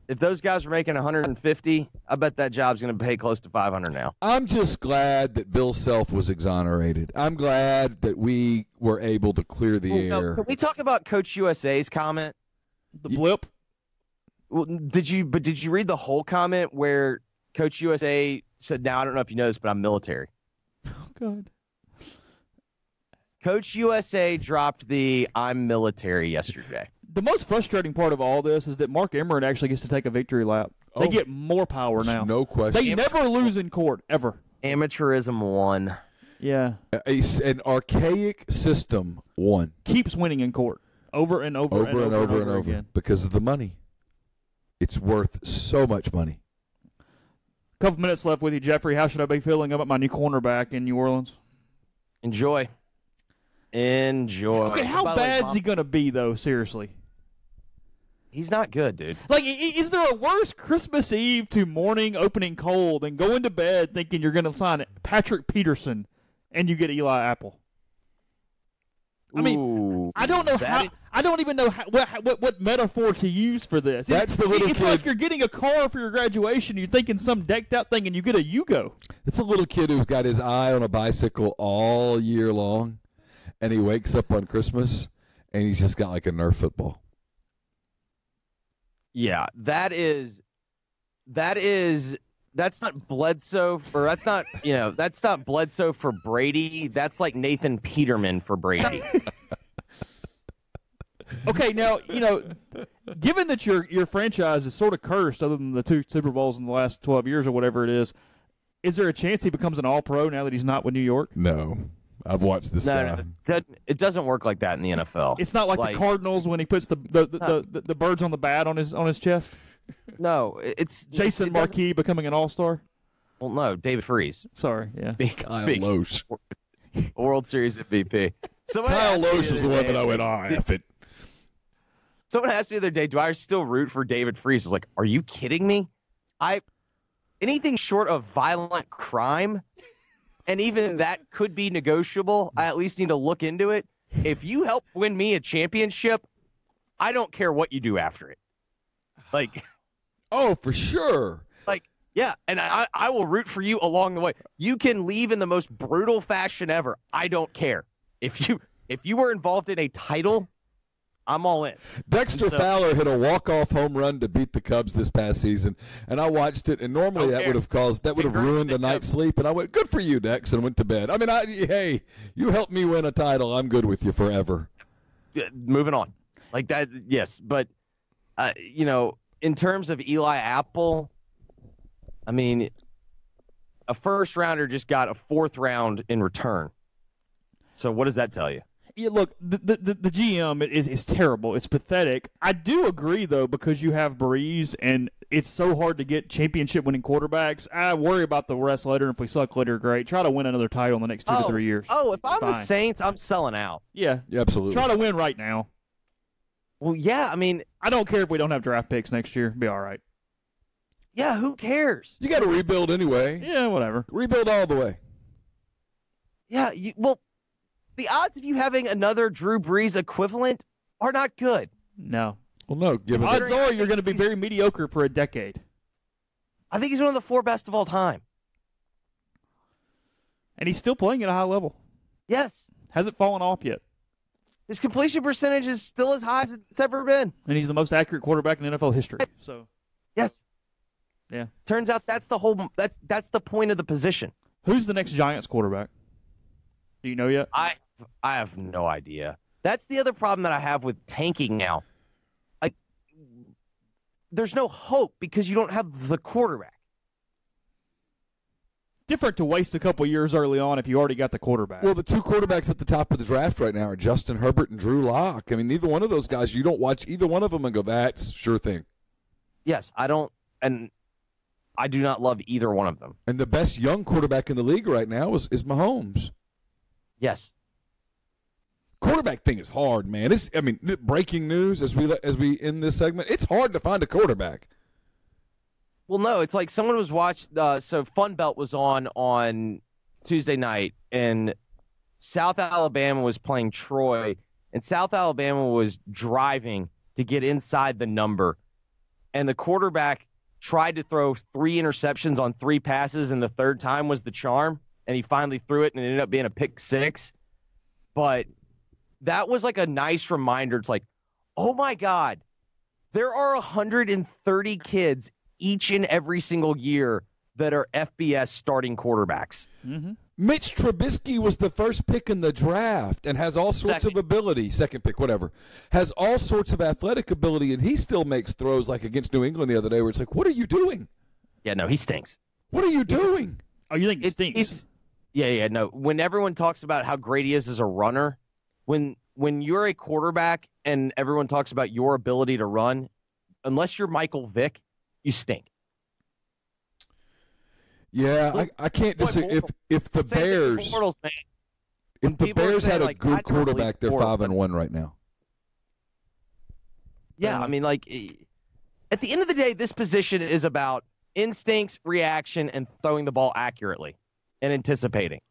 If those guys were making 150, I bet that job's going to pay close to 500 now. I'm just glad that Bill Self was exonerated. I'm glad that we were able to clear the Well, no, air. can we talk about Coach USA's comment? The blip. Well, did you? But did you read the whole comment where Coach USA said, "Now I don't know if you know this, but I'm military." Oh God. Coach USA dropped the "I'm military" yesterday. The most frustrating part of all this is that Mark Emmert actually gets to take a victory lap. They Oh. get more power now. no question. They never lose in court ever. Amateurism won. Yeah, A, an archaic system won keeps winning in court over and over, and over and, over, and over again. because of the money. It's worth so much money. Couple minutes left with you, Jeffrey. How should I be feeling about my new cornerback in New Orleans? Enjoy. Enjoy. Okay, how By the way, he gonna be though? Seriously, He's not good, dude. like, i- i- is there a worse Christmas Eve to morning opening cold than going to bed thinking you're gonna sign Patrick Peterson and you get Eli Apple? I mean, Ooh, I don't know that how. is- I don't even know how, what, what what metaphor to use for this. It- That's the little It's kid- like you're getting a car for your graduation. You're thinking some decked out thing, and you get a Yugo. It's a little kid who's got his eye on a bicycle all year long, and he wakes up on Christmas and he's just got like a Nerf football. Yeah, that is that is that's not Bledsoe or that's not you know that's not Bledsoe for Brady. That's like Nathan Peterman for Brady. Okay, now you know, given that your your franchise is sort of cursed, other than the two Super Bowls in the last twelve years or whatever it is, is there a chance he becomes an All Pro now that he's not with New York? No, I've watched this no, guy. no, it doesn't, work like that in the NFL. It's not like, Like- the Cardinals when he puts the the, the, the, the, the birds on the bat on his on his chest. no, it's Jason it doesn't- Marquis becoming an All Star. Well, no, David Freese, Sorry, yeah. big, Kyle big Lohse. World Series MVP. Someone Kyle asked me Lohse the was the other one that I went, ah, F it. Someone asked me the other day, do I still root for David Freese? I was like, are you kidding me? I anything short of violent crime and even that could be negotiable. I at least need to look into it. If you help win me a championship, I don't care what you do after it. Like, Oh, for sure. like, yeah, and I, I will root for you along the way. You can leave in the most brutal fashion ever. I don't care. If you if you were involved in a title, I'm all in. Dexter So- Fowler hit a walk-off home run to beat the Cubs this past season, and I watched it. And normally that care. would have caused that would have ruined the Nick night's sleep. And I went, "Good for you, Dex," and went to bed. I mean, I, hey, you helped me win a title. I'm good with you forever. Uh, moving on like that yes but uh, you know in terms of eli apple i mean a first rounder just got a fourth round in return so what does that tell you Yeah, look, the, the the the GM is is terrible. It's pathetic. I do agree though because you have Brees and it's so hard to get championship winning quarterbacks. I worry about the rest later. If we suck later, great. Try to win another title in the next two to oh, three years. oh if i'm the saints i'm selling out Yeah, Yeah, absolutely. try to win right now. well yeah i mean I don't care if we don't have draft picks next year. Be all right. yeah who cares you got to rebuild anyway. Yeah, whatever. Rebuild all the way. yeah you, well the odds of you having another drew brees equivalent are not good No. Well, no, given that, Odds are you're going to be very mediocre for a decade. i think he's one of the four best of all time And he's still playing at a high level. yes Hasn't fallen off yet. his completion percentage is still as high as it's ever been And he's the most accurate quarterback in NFL history. So, Yes. Yeah. Turns out that's the whole that's that's the point of the position. who's the next Giants quarterback? Do you know yet? I I have no idea. That's the other problem that I have with tanking now. Like there's no hope because you don't have the quarterback. Different to waste a couple years early on if you already got the quarterback. well, the two quarterbacks at the top of the draft right now are Justin Herbert and Drew Lock. I mean, neither one of those guys. You don't watch either one of them and go, "That's sure thing." Yes, I don't and I do not love either one of them. And the best young quarterback in the league right now is is Mahomes. Yes. Quarterback thing is hard, man. It's I mean, breaking news as we as we end this segment. It's hard to find a quarterback. Well, no, it's like someone was watched. Uh, so Fun Belt was on on Tuesday night, and South Alabama was playing Troy, and South Alabama was driving to get inside the number, and the quarterback tried to throw three interceptions on three passes, and the third time was the charm, and he finally threw it, and it ended up being a pick six. But that was like a nice reminder. It's like, oh my God, there are 130 kids each and every single year that are FBS starting quarterbacks. mm-hmm. Mitch Trubisky was the first pick in the draft and has all sorts Second. of ability. Second pick, whatever, has all sorts of athletic ability, and he still makes throws like against New England the other day, where it's like, "What are you doing? Yeah, no, he stinks. What are you doing?" Oh, you think it It- stinks? yeah, yeah, no. When everyone talks about how great he is as a runner, when when you're a quarterback and everyone talks about your ability to run, unless you're Michael Vick, you stink. Yeah, I, I can't disagree. If if the Same thing with Bears Bortles, man. if the people Bears saying, had a like, good quarterback, they're Bortles, five and one right now. Yeah, I mean, like, eh, at the end of the day, this position is about instincts, reaction, and throwing the ball accurately and anticipating.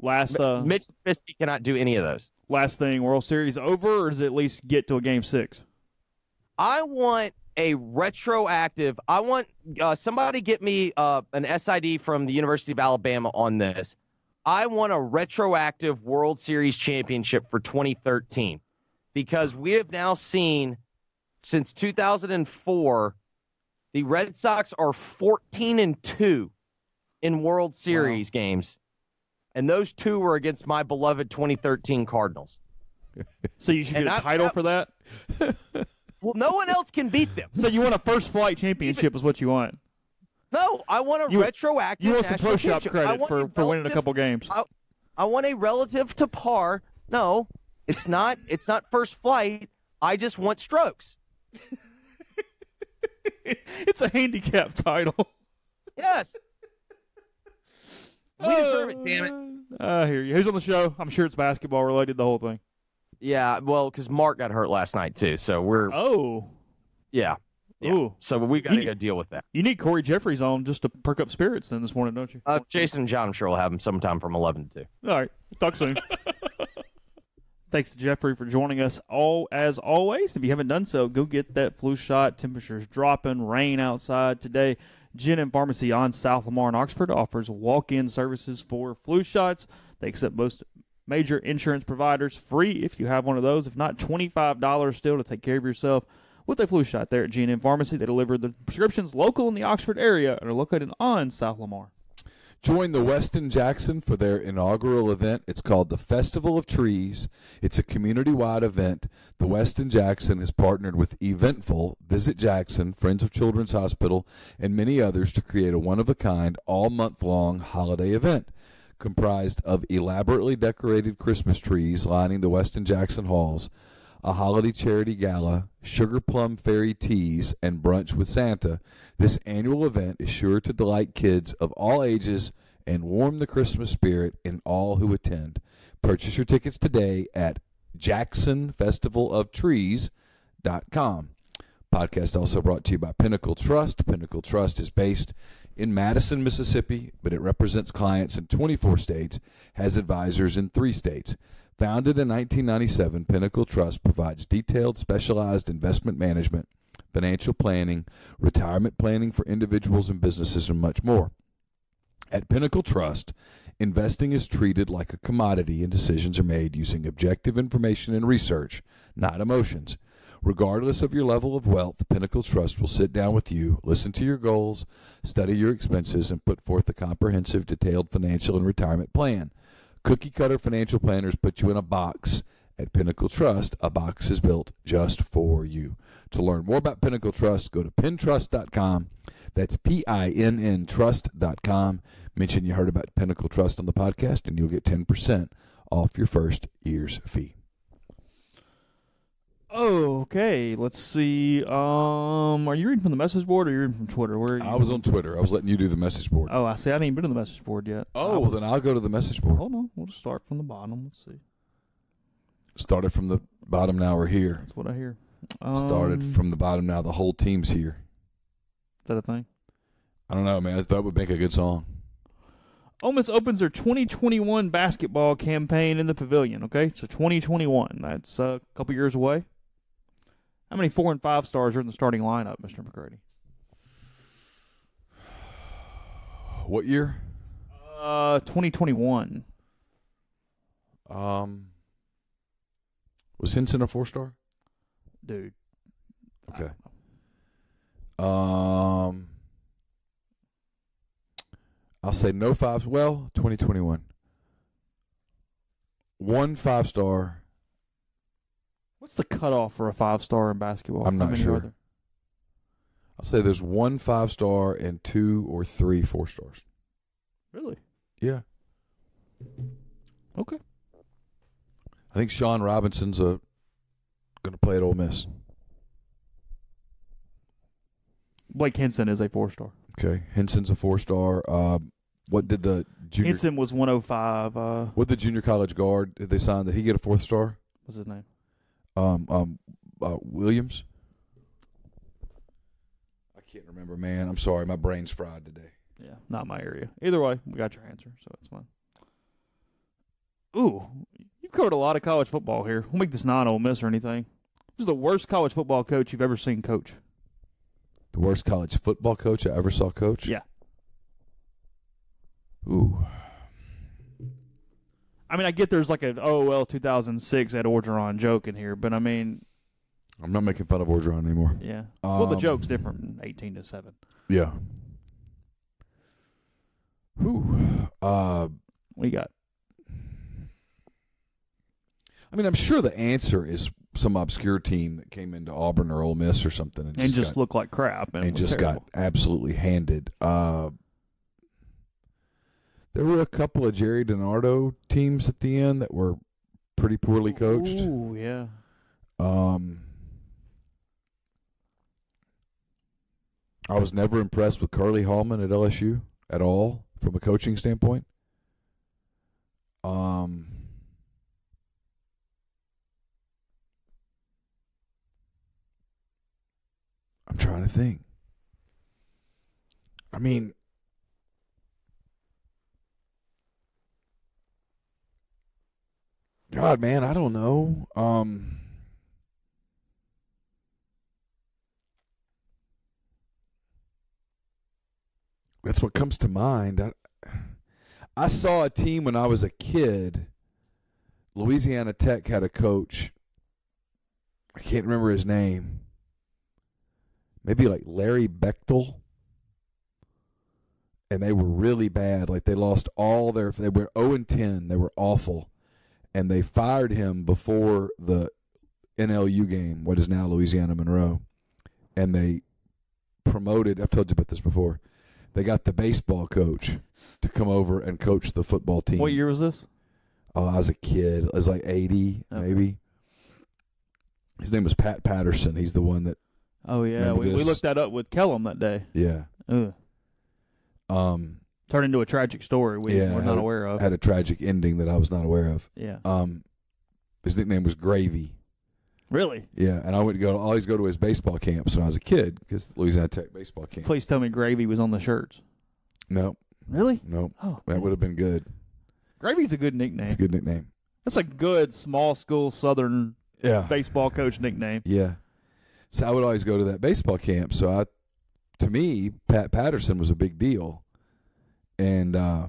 last uh, Mitch Trubisky cannot do any of those. Last thing, World Series over, or does it at least get to a game six? I want a retroactive. I want uh, somebody get me uh, an SID from the University of Alabama on this. I want a retroactive World Series championship for 2013 because we have now seen since 2004 the Red Sox are 14 and 2 in World Series games. And those two were against my beloved 2013 Cardinals. So you should And get a I- title I- for that. Well, no one else can beat them. So you want a first flight championship is what you want. No, I want a You- retroactive. You want some pro shop credit for, a for winning a couple games. I, I want a relative to par. No, it's not. It's not first flight. I just want strokes. it's a handicap title. Yes. We deserve it. Damn it. I hear you. Who's on the show? I'm sure it's basketball related. The whole thing. Yeah. Well, because Mark got hurt last night too. So we're Oh, yeah. Yeah. Ooh, So we got to go deal with that. you need Corey Jeffries on just to perk up spirits then this morning, don't you? Uh, Jason and John, I'm sure will have him sometime from 11 to 2. All right. Talk soon. Thanks to Jeffrey for joining us. All as always, if you haven't done so, go get that flu shot. Temperatures dropping, rain outside today. Gin and Pharmacy on South Lamar in Oxford offers walk-in services for flu shots. They accept most major insurance providers free if you have one of those. If not, twenty-five dollars still to take care of yourself with a flu shot there at G&M Pharmacy. They deliver the prescriptions local in the Oxford area and are located on South Lamar. Join the Westin Jackson for their inaugural event. It's called the Festival of Trees. It's a community wide event. The Westin Jackson has partnered with Eventful, Visit Jackson, Friends of Children's Hospital, and many others to create a one of a kind, all month long holiday event. Comprised of elaborately decorated Christmas trees lining the Westin Jackson halls, a holiday charity gala, sugar plum fairy teas, and brunch with Santa, this annual event is sure to delight kids of all ages and warm the Christmas spirit in all who attend. Purchase your tickets today at jacksonfestivaloftrees.com. Podcast also brought to you by Pinnacle Trust. Pinnacle Trust is based in Madison, Mississippi, but it represents clients in 24 states, has advisors in three states. Founded in 1997, Pinnacle Trust provides detailed, specialized investment management, financial planning, retirement planning for individuals and businesses, and much more. At Pinnacle Trust, investing is treated like a commodity and decisions are made using objective information and research, not emotions. Regardless of your level of wealth, Pinnacle Trust will sit down with you, listen to your goals, study your expenses, and put forth a comprehensive, detailed financial and retirement plan. Cookie cutter financial planners put you in a box. At Pinnacle Trust, a box is built just for you. To learn more about Pinnacle Trust, go to pintrust.com. That's P I N N trust.com. Mention you heard about Pinnacle Trust on the podcast, and you'll get 10% off your first year's fee. Okay, let's see. Um, are you reading from the message board or are you reading from Twitter? Where are you? I was on Twitter. I was letting you do the message board. Oh, I see. I didn't even been on the message board yet. Oh, well, then I'll go to the message board. Hold on. We'll just start from the bottom. Let's see. Started from the bottom, now we're here. That's what I hear. Started Um, from the bottom, now the whole team's here. Is that a thing? I don't know, man. That would make a good song. Ole Miss opens their 2021 basketball campaign in the pavilion. Okay, so 2021. That's a couple years away. How many four and five stars are in the starting lineup, Mr. McCready? What year? Uh, 2021. Um, was Hinson a four star? Dude. Okay. Um, I'll say no fives. Well, 2021. One five star. What's the cutoff for a five star in basketball? I'm How not sure. I'll say there's one five star and two or three four stars. Really? Yeah. Okay. I think Sean Robinson's a going to play at Ole Miss. Blake Hinson is a four star. Okay. Hinson's a four star. Uh, what did the junior Hinson was 105. Uh, what did the junior college guard did they sign? Did he get a fourth star? what's his name? Um, um, uh, Williams. I can't remember, man. I'm sorry, my brain's fried today. Yeah, not my area. Either way, we got your answer, so it's fine. Ooh, you've covered a lot of college football here. We'll make this not Ole Miss or anything. Who's the worst college football coach you've ever seen coach? The worst college football coach I ever saw coach. Yeah. Ooh. I mean, I get there's like an OOL 2006 Ed Orgeron joke in here, but I mean, I'm not making fun of Orgeron anymore. yeah. well, the Um, joke's different from 18 to 7. Yeah. Ooh. Uh, What do you got? I mean, I'm sure the answer is some obscure team that came into Auburn or Ole Miss or something and, And just, got, look like crap. And, and just got absolutely handed. Uh, there were a couple of Gerry DiNardo teams at the end that were pretty poorly coached. Ooh, yeah. Um, I was never impressed with Curley Hallman at LSU at all from a coaching standpoint. Um, I'm I'm trying to think. I mean, God, man, I don't know. Um, that's what comes to mind. I, I saw a team when I was a kid. Louisiana Tech had a coach. I can't remember his name. Maybe like Larry Beightol. And they were really bad. Like they lost all their they were 0 and 10. They were awful. And they fired him before the NLU game, what is now Louisiana Monroe. And they promoted I've told you about this before. They got the baseball coach to come over and coach the football team. What year was this? Oh, I was a kid. I was like 80, Okay. maybe. His name was Pat Patterson. He's the one that, Oh yeah, we, we looked that up with Kellum that day. yeah. Ugh. Um, Turned into a tragic story we Yeah, were not a- aware of. had a tragic ending that I was not aware of. yeah, Um, his nickname was Gravy. really. Yeah, and I would go always go to his baseball camps when I was a kid because Louisiana Tech baseball camp. Please tell me Gravy was on the shirts. No, Really? no, Oh, that would have been good. Gravy's a good nickname. It's a good nickname. That's a good small school Southern Yeah, baseball coach nickname. yeah. So I would always go to that baseball camp. So I, to me, Pat Patterson was a big deal, and uh,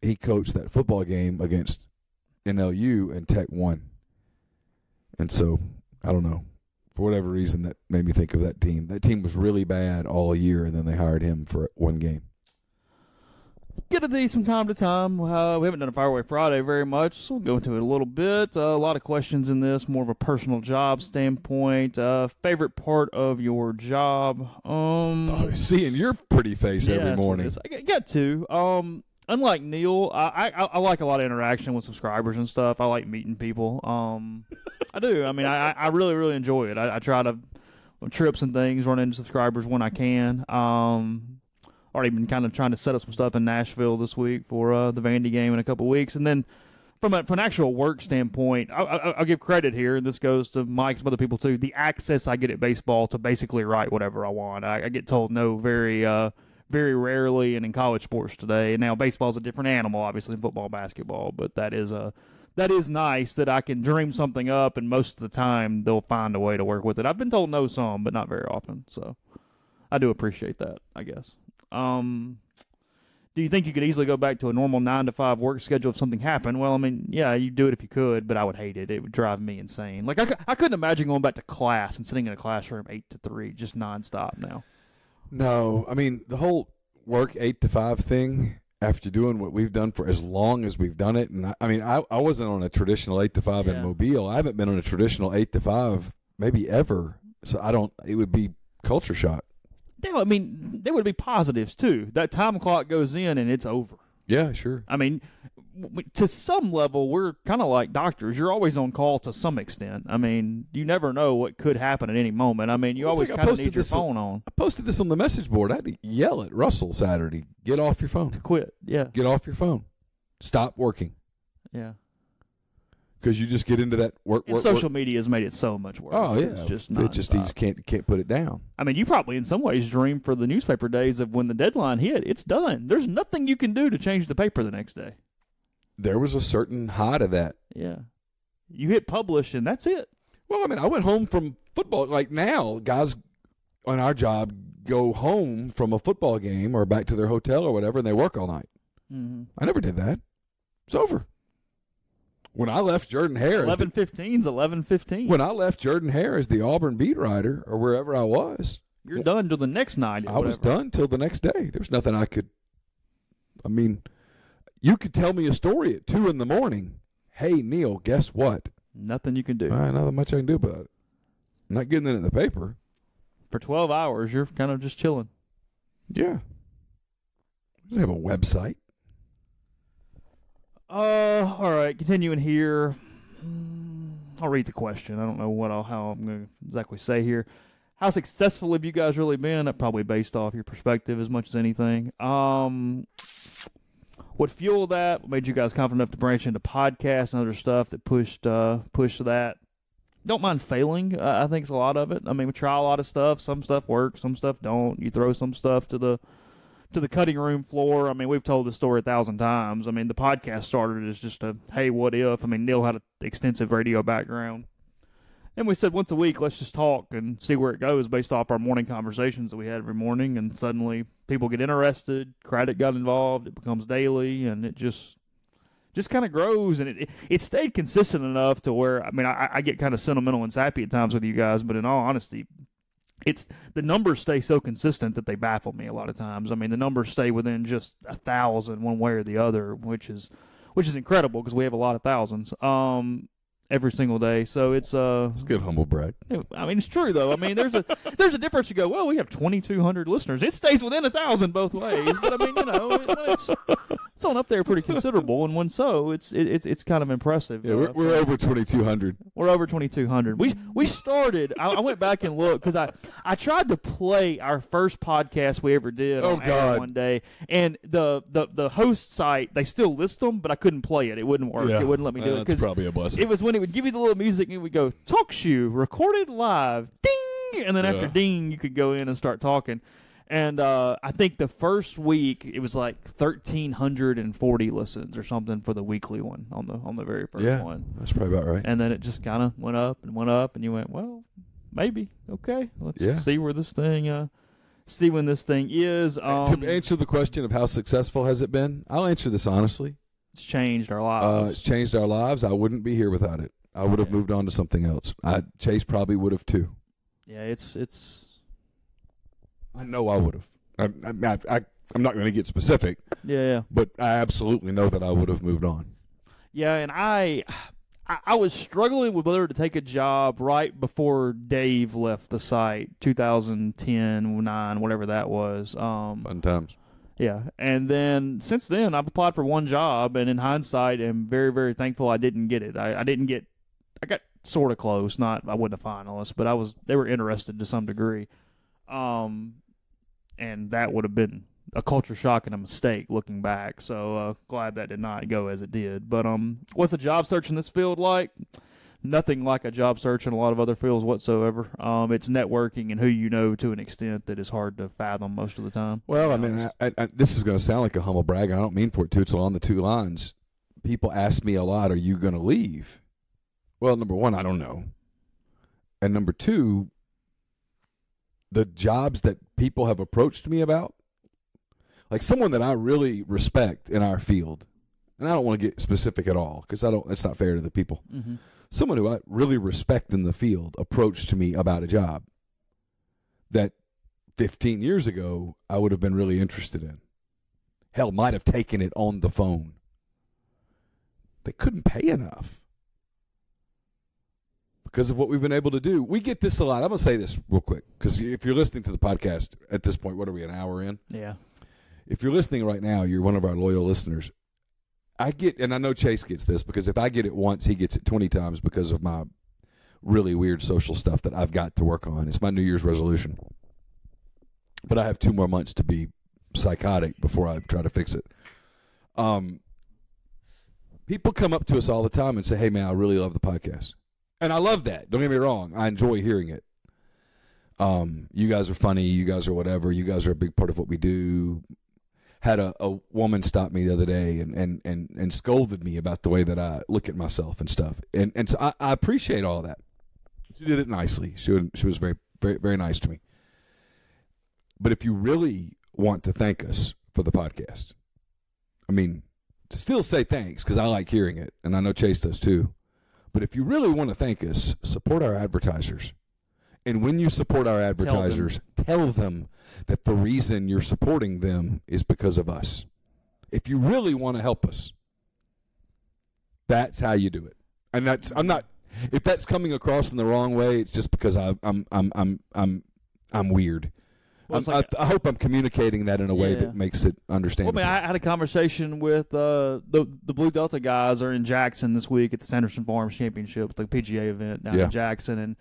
he coached that football game against NLU, and Tech won. And so I don't know, for whatever reason, that made me think of that team. That team was really bad all year, and then they hired him for one game. Get into these from time to time. Uh, we haven't done a Fireway Friday very much, so we'll go into it a little bit. Uh, a lot of questions in this, more of a personal job standpoint. Uh, favorite part of your job? Um, Oh, seeing your pretty face Yeah, every that's what it morning. I got- got two. Um, unlike Neal, I, I I like a lot of interaction with subscribers and stuff. I like meeting people. Um, I do. I mean, I I really really enjoy it. I, I try to trips and things run into subscribers when I can. Um, already been kind of trying to set up some stuff in Nashville this week for uh, the Vandy game in a couple weeks, and then. From, a, from an actual work standpoint, I, I, I'll give credit here, and this goes to Mike, some other people too. The access I get at baseball to basically write whatever I want. I, I get told no very uh, very rarely and in college sports today. And now baseball's a different animal, obviously, football, basketball, but that is a that is nice that I can dream something up, and most of the time they'll find a way to work with it. I've been told no some, but not very often. So I do appreciate that, I guess. Um, do you think you could easily go back to a normal nine to five work schedule if something happened? Well, I mean, yeah, you'd do it if you could, but I would hate it. It would drive me insane. Like I, I couldn't imagine going back to class and sitting in a classroom eight to three, just nonstop now. No, I mean the whole work eight to five thing. After doing what we've done for as long as we've done it, and I, I mean, I, I wasn't on a traditional eight to five Yeah. in Mobile. I haven't been on a traditional eight to five maybe ever. So I don't. It would be culture shock. No, I mean there would be positives too. That time clock goes in and it's over. Yeah, sure. I mean, to some level, we're kind of like doctors. You're always on call to some extent. I mean, you never know what could happen at any moment. I mean, you it's always like kind of need your phone on I posted this on the message board. I had to yell at Russell Saturday. Get off your phone. to quit. Yeah, Get off your phone. Stop working yeah. Because you just get into that work. And work social work. meat has made it so much worse. Oh yeah, it's just it just you just can't can't put it down. I mean, you probably in some ways dream for the newspaper days of when the deadline hit. It's done. There's nothing you can do to change the paper the next day. There was a certain high to that. Yeah, you hit publish and that's it. Well, I mean, I went home from football. Like now, guys on our job go home from a football game or back to their hotel or whatever, and they work all night. Mm-hmm. I never did that. It's over. When I left Jordan Harris, Eleven fifteen's eleven fifteen. when I left Jordan Harris, the Auburn beat writer or wherever I was, You're done till the next night. I was done till the next day. There was nothing I could. I mean, you could tell me a story at two in the morning. Hey Neal, guess what? Nothing you can do. Uh, nothing much I can do about it. I'm not getting it in the paper. For 12 hours, you're kind of just chilling. Yeah. I have a website. Uh, all right, continuing here. I'll read the question. I don't know what I'll, how I'm going to exactly say here. How successful have you guys really been? That probably based off your perspective as much as anything. Um, what fueled that? What made you guys confident enough to branch into podcasts and other stuff that pushed uh pushed that don't mind failing. Uh, I think it's a lot of it. I mean, we try a lot of stuff. Some stuff works, some stuff don't. You throw some stuff to the to the cutting room floor. I mean, we've told the story a thousand times. I mean, the podcast started as just a hey, what if? I mean, Neal had an extensive radio background. And we said once a week, let's just talk and see where it goes based off our morning conversations that we had every morning. And suddenly people get interested, credit got involved, it becomes daily, and it just just kind of grows. And it, it stayed consistent enough to where, I mean, I, I get kind of sentimental and sappy at times with you guys, but in all honesty, it's the numbers stay so consistent that they baffle me a lot of times. I mean, the numbers stay within just a thousand one way or the other, which is which is incredible because we have a lot of thousands. Um, every single day. So it's uh, It's a good humble brag. I mean, it's true though. I mean, there's a there's a difference. You go, well, we have 2,200 listeners. It stays within a thousand both ways. But I mean, you know, it, it's it's on up there pretty considerable. And when so, it's it, it's it's kind of impressive. Yeah, uh, we're, we're over 2,200. we're over 2,200. We we started. I, I went back and looked because I I tried to play our first podcast we ever did. Oh, on God. One day, and the, the the host site they still list them, but I couldn't play it. It wouldn't work. It wouldn't let me do it That's probably a blessing. it was when it would give you the little music and it would go talk shoe recorded live ding and then after Yeah. ding you could go in and start talking and uh, I think the first week it was like thirteen hundred and forty listens or something for the weekly one on the on the very first yeah, one, that's probably about right. and then it just kind of went up and went up, and you went, well, maybe okay, let's Yeah. see where this thing, uh, see when this thing is. Um, to answer the question of how successful has it been, I'll answer this honestly. It's changed our Uh, lives. it's changed our lives. I wouldn't be here without it. I would have Yeah. moved on to something else. I, Chase probably would have too. yeah, it's it's I know I would have. I, I, I, I'm not going to get specific, yeah yeah. but I absolutely know that I would have moved on. Yeah, and I, I, I was struggling with whether to take a job right before Dave left the site, 2010, 9, whatever that was. Um, Fun times. Yeah, and then since then, I've applied for one job, and in hindsight, I'm very, very thankful I didn't get it. I, I didn't get, I got sort of close. Not, I wasn't a finalist, but I was. They were interested to some degree, um, and that would have been a culture shock and a mistake looking back. So uh, glad that did not go as it did. But um, what's the job search in this field like? Nothing like a job search in a lot of other fields whatsoever. Um, it's networking and who you know to an extent that is hard to fathom most of the time. Well, I mean, honest. I, I, this is going to sound like a humble brag. and I don't mean for it to. It's along the two lines. People ask me a lot, "Are you going to leave?" Well, number one, I don't know, and number two, the jobs that people have approached me about, like someone that I really respect in our field, and I don't want to get specific at all because I don't. It's not fair to the people. Mhm. Someone who I really respect in the field approached to me about a job that 15 years ago I would have been really interested in. Hell, might have taken it on the phone. They couldn't pay enough because of what we've been able to do. We get this a lot. I'm going to say this real quick because if you're listening to the podcast at this point, what are we, an hour in? Yeah. If you're listening right now, you're one of our loyal listeners. I get, and I know Chase gets this because if I get it once, he gets it 20 times because of my really weird social stuff that I've got to work on. It's my New Year's resolution. But I have two more months to be psychotic before I try to fix it. Um, people come up to us all the time and say, "Hey, man, I really love the podcast," and I love that. Don't get me wrong; I enjoy hearing it. Um, you guys are funny. You guys are whatever. You guys are a big part of what we do. Had a, a woman stop me the other day and, and, and, and scolded me about the way that I look at myself and stuff. And and so I, I appreciate all that. She did it nicely. She was, she was very very very nice to me. But if you really want to thank us for the podcast, I mean, still say thanks because I like hearing it, and I know Chase does too. But if you really want to thank us, support our advertisers. And when you support our advertisers, tell them, that the reason you're supporting them is because of us. If you really want to help us, that's how you do it. And that's I'm not if that's coming across in the wrong way, it's just because I, I'm I'm I'm I'm I'm weird. Well, I'm- like- I, I hope I'm communicating that in a way that makes it Well, I understandable. mean, I had a conversation with uh, the the Blue Delta guys are in Jackson this week at the Sanderson Farms Championship, the PGA event down Yeah. in Jackson, and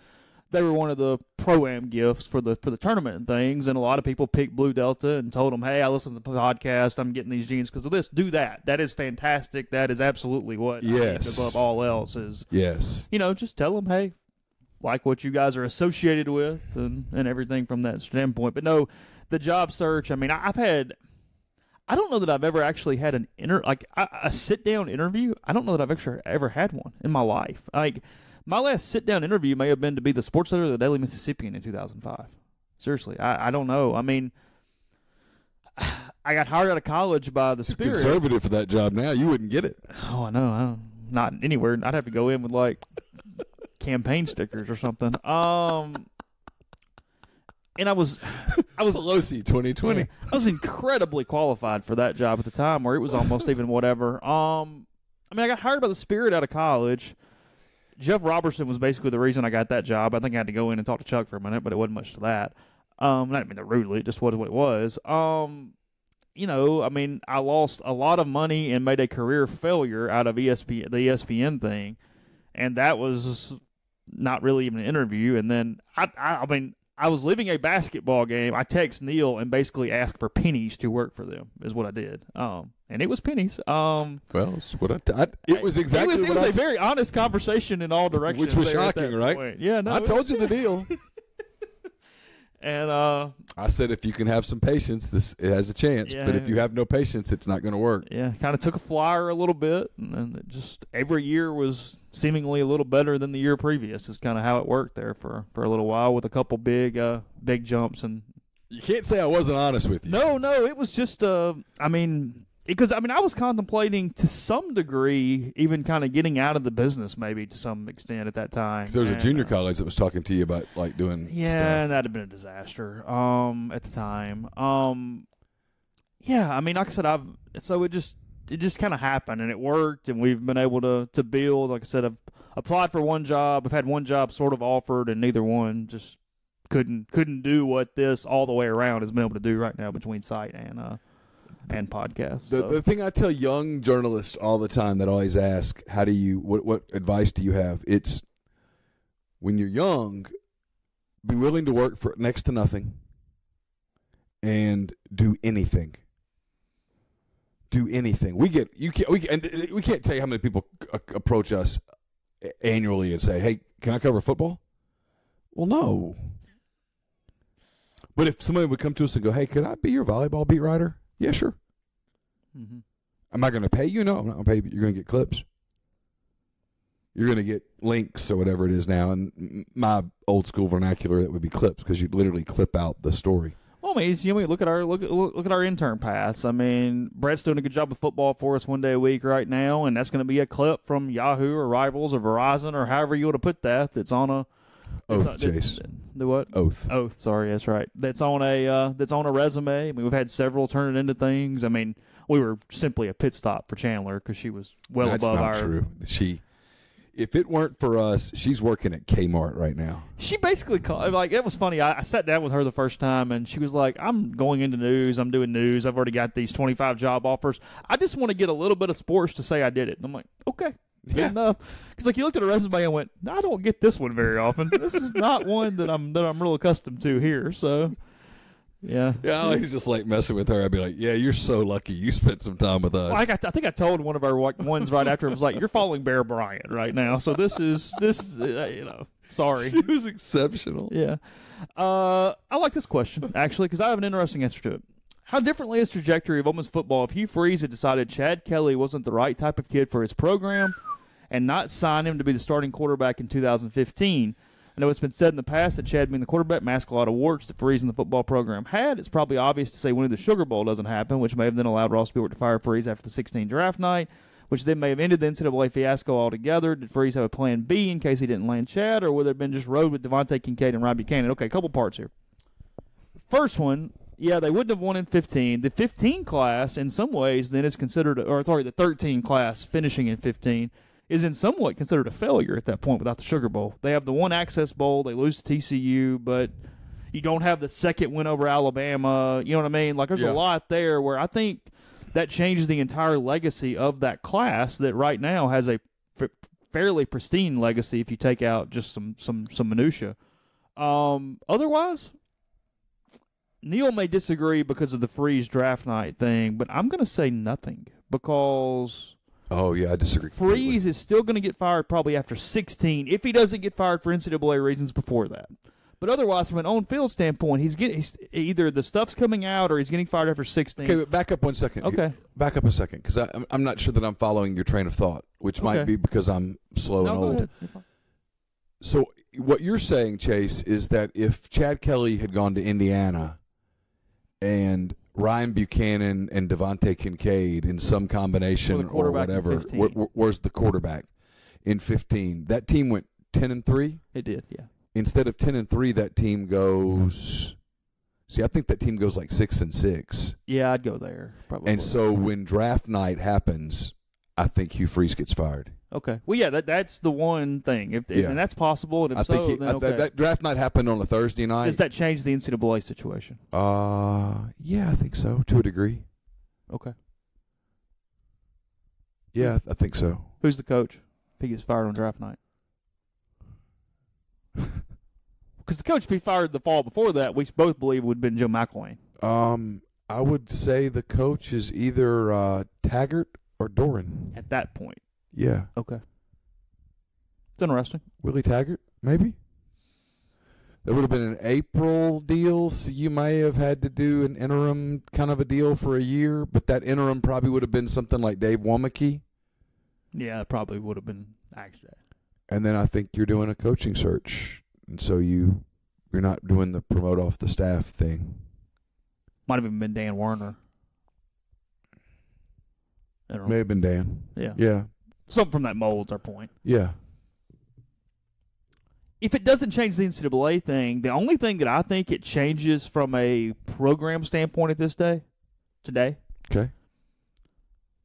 they were one of the pro am gifts for the for the tournament and things. And a lot of people picked Blue Delta and told them, "Hey, I listened to the podcast. I'm getting these jeans because of this. Do that. That is fantastic. That is absolutely what Yes. above all else is." yes. You know, just tell them, "Hey, like what you guys are associated with and, and everything from that standpoint. But no, the job search. I mean, I've had. I don't know that I've ever actually had an inter like a, a sit down interview. I don't know that I've actually ever had one in my life. Like my last sit down interview may have been to be the sports editor of the Daily Mississippian in 2005. Seriously, I, I don't know. I mean, I got hired out of college by the Spirit. Conservative for that job now, you wouldn't get it. Oh, I know. I don't, not anywhere. I'd have to go in with like campaign stickers or something. Um, and I was, I was Pelosi 2020. I was incredibly qualified for that job at the time, where it was almost even whatever. Um, I mean, I got hired by the Spirit out of college. Jeff Robertson was basically the reason I got that job. I think I had to go in and talk to Chuck for a minute, but it wasn't much to that. Um, not mean that rudely, it just was what it was. Um, you know, I mean, I lost a lot of money and made a career failure out of the ESPN thing, and that was not really even an interview. And then I, I, I mean, I was leaving a basketball game. I text Neal and basically asked for pennies to work for them. Is what I did. Um, and it was pennies. Um, Well, it's what I, t- I- it was exactly it was, it was I a t- very honest conversation in all directions, which was there at that shocking, right? point. Yeah, no, I told was- you the deal. And uh, I said if you can have some patience, this it has a chance. But if you have no patience, it's not going to work. yeah, kind of took a flyer a little bit, and then it just every year was seemingly a little better than the year previous. Is kind of how it worked there for for a little while with a couple big uh big jumps and You can't say I wasn't honest with you. No, no, it was just uh I mean because I mean I was contemplating to some degree even kind of getting out of the business maybe to some extent at that time. 'Cause there was a junior uh, college that was talking to you about like doing Yeah, stuff. that'd have been a disaster. Um at the time. Um yeah, I mean like I said I've so it just it just kind of happened and it worked and we've been able to to build like I said I've applied for one job, I've had one job sort of offered and neither one just couldn't couldn't do what this all the way around has been able to do right now between site and uh and podcasts. The, so. the thing I tell young journalists all the time that always ask, "How do you? What what advice do you have?" It's when you're young, be willing to work for next to nothing, and do anything. Do anything. We get you can't we and uh, we can't tell you how many people c- approach us annually and say, "Hey, can I cover football?" Well, no. But if somebody would come to us and go, "Hey, could I be your volleyball beat writer?" Yeah, sure. hmm Am I going to pay you? No, I'm not going to pay you. But you're going to get clips. You're going to get links or whatever it is now. And my old school vernacular, that would be clips because you literally clip out the story. Well, I mean, you know, look at our look at look, look at our intern pass. I mean, Brett's doing a good job of football for us one day a week right now, and that's going to be a clip from Yahoo or Rivals or Verizon or however you want to put that. That's on a Oath, that's on- Chase. The what? Oath. Oath. Sorry, that's right. That's on a uh, that's on a resume. I mean, we've had several turn it into things. I mean, we were simply a pit stop for Chandler because she was well That's above not our. true. She, if it weren't for us, she's working at Kmart right now. She basically called, like it was funny. I, I sat down with her the first time, and she was like, "I'm going into news. I'm doing news. I've already got these 25 job offers. I just want to get a little bit of sports to say I did it." And I'm like, "Okay, good Yeah. enough." Because like you looked at her resume and went, no, "I don't get this one very often. this is not one that I'm that I'm real accustomed to here." So, yeah, Yeah, I always just like messing with her. I'd be like, "Yeah, you're so lucky. You spent some time with us." Well, I, got, I think I told one of our ones right after it was like, "You're following Bear Bryant right now." So this is this, uh, you know, sorry. she was exceptional. Yeah. Uh, I like this question, actually, because I have an interesting answer to it. How differently is trajectory of women's football if Hugh Freeze had decided Chad Kelly wasn't the right type of kid for his program and not sign him to be the starting quarterback in 2015? I know it's been said in the past that Chad being the quarterback masked a lot of warts that Freeze and the football program had. It's probably obvious to say winning the Sugar Bowl doesn't happen, which may have then allowed Ross Stewart to fire Freeze after the 16 draft night, which then may have ended the NCAA fiasco altogether. Did Freeze have a plan B in case he didn't land Chad, or would there have been just road with DeVante Kincade and Ryan Buchanan? Okay, a couple parts here. First one, yeah, they wouldn't have won in 15. The 15 class, in some ways, then is considered, or sorry, the 13 class finishing in 15 is in somewhat considered a failure at that point without the Sugar Bowl. They have the one Access Bowl, they lose to TCU, but you don't have the second win over Alabama. You know what I mean? Like, there's Yeah. a lot there where I think that changes the entire legacy of that class that right now has a f- fairly pristine legacy if you take out just some some some minutia. Um, otherwise, Neal may disagree because of the freeze draft night thing, but I'm going to say nothing because Oh yeah, I disagree. Freeze is still going to get fired probably after 16 if he doesn't get fired for NCAA reasons before that. But otherwise, from an on-field standpoint, he's getting he's, either the stuff's coming out or he's getting fired after 16. Okay, but back up one second. Okay. Back up a second, because I'm, I'm not sure that I'm following your train of thought, which might be because I'm slow no, and old. ahead. You're fine. So what you're saying, Chase, is that if Chad Kelly had gone to Indiana and Ryan Buchanan and DeVante Kincade in some combination Or whatever 15. wa- wa- the quarterback in 15, that team went 10 and 3. It did, yeah. Instead of 10 and 3, that team goes See, I think that team goes like 6 and 6. Yeah, I'd go there. Probably. And so when draft night happens, I think Hugh Freeze gets fired. Okay. Well, yeah, that that's the one thing. If Yeah. and that's possible, and if I so, think he, then I- okay. that, that draft night happened on a Thursday night. Does that change the NCAA situation? Uh, yeah, I think so to a degree. Okay. Yeah, I think so. Who's the coach? If he gets fired on draft night. Because the coach, if he fired the fall before that, we both believe would have been Joe McElwain. Um, I would say the coach is either uh, Taggart or Doeren. At that point, Yeah, okay. It's interesting. Willie Taggart, maybe. That would have been an April deal, so you may have had to do an interim kind of a deal for a year, but that interim probably would have been something like Dave Womacky. Yeah, it probably would have been actually. And then I think you're doing a coaching search, and so you you're not doing the promote off the staff thing. Might have even been Dan Werner. I. May have been Dan. Yeah. Yeah, Something from that mold's our point. yeah. if it doesn't change the NCAA thing, the only thing that I think it changes from a program standpoint at this day, today, Okay.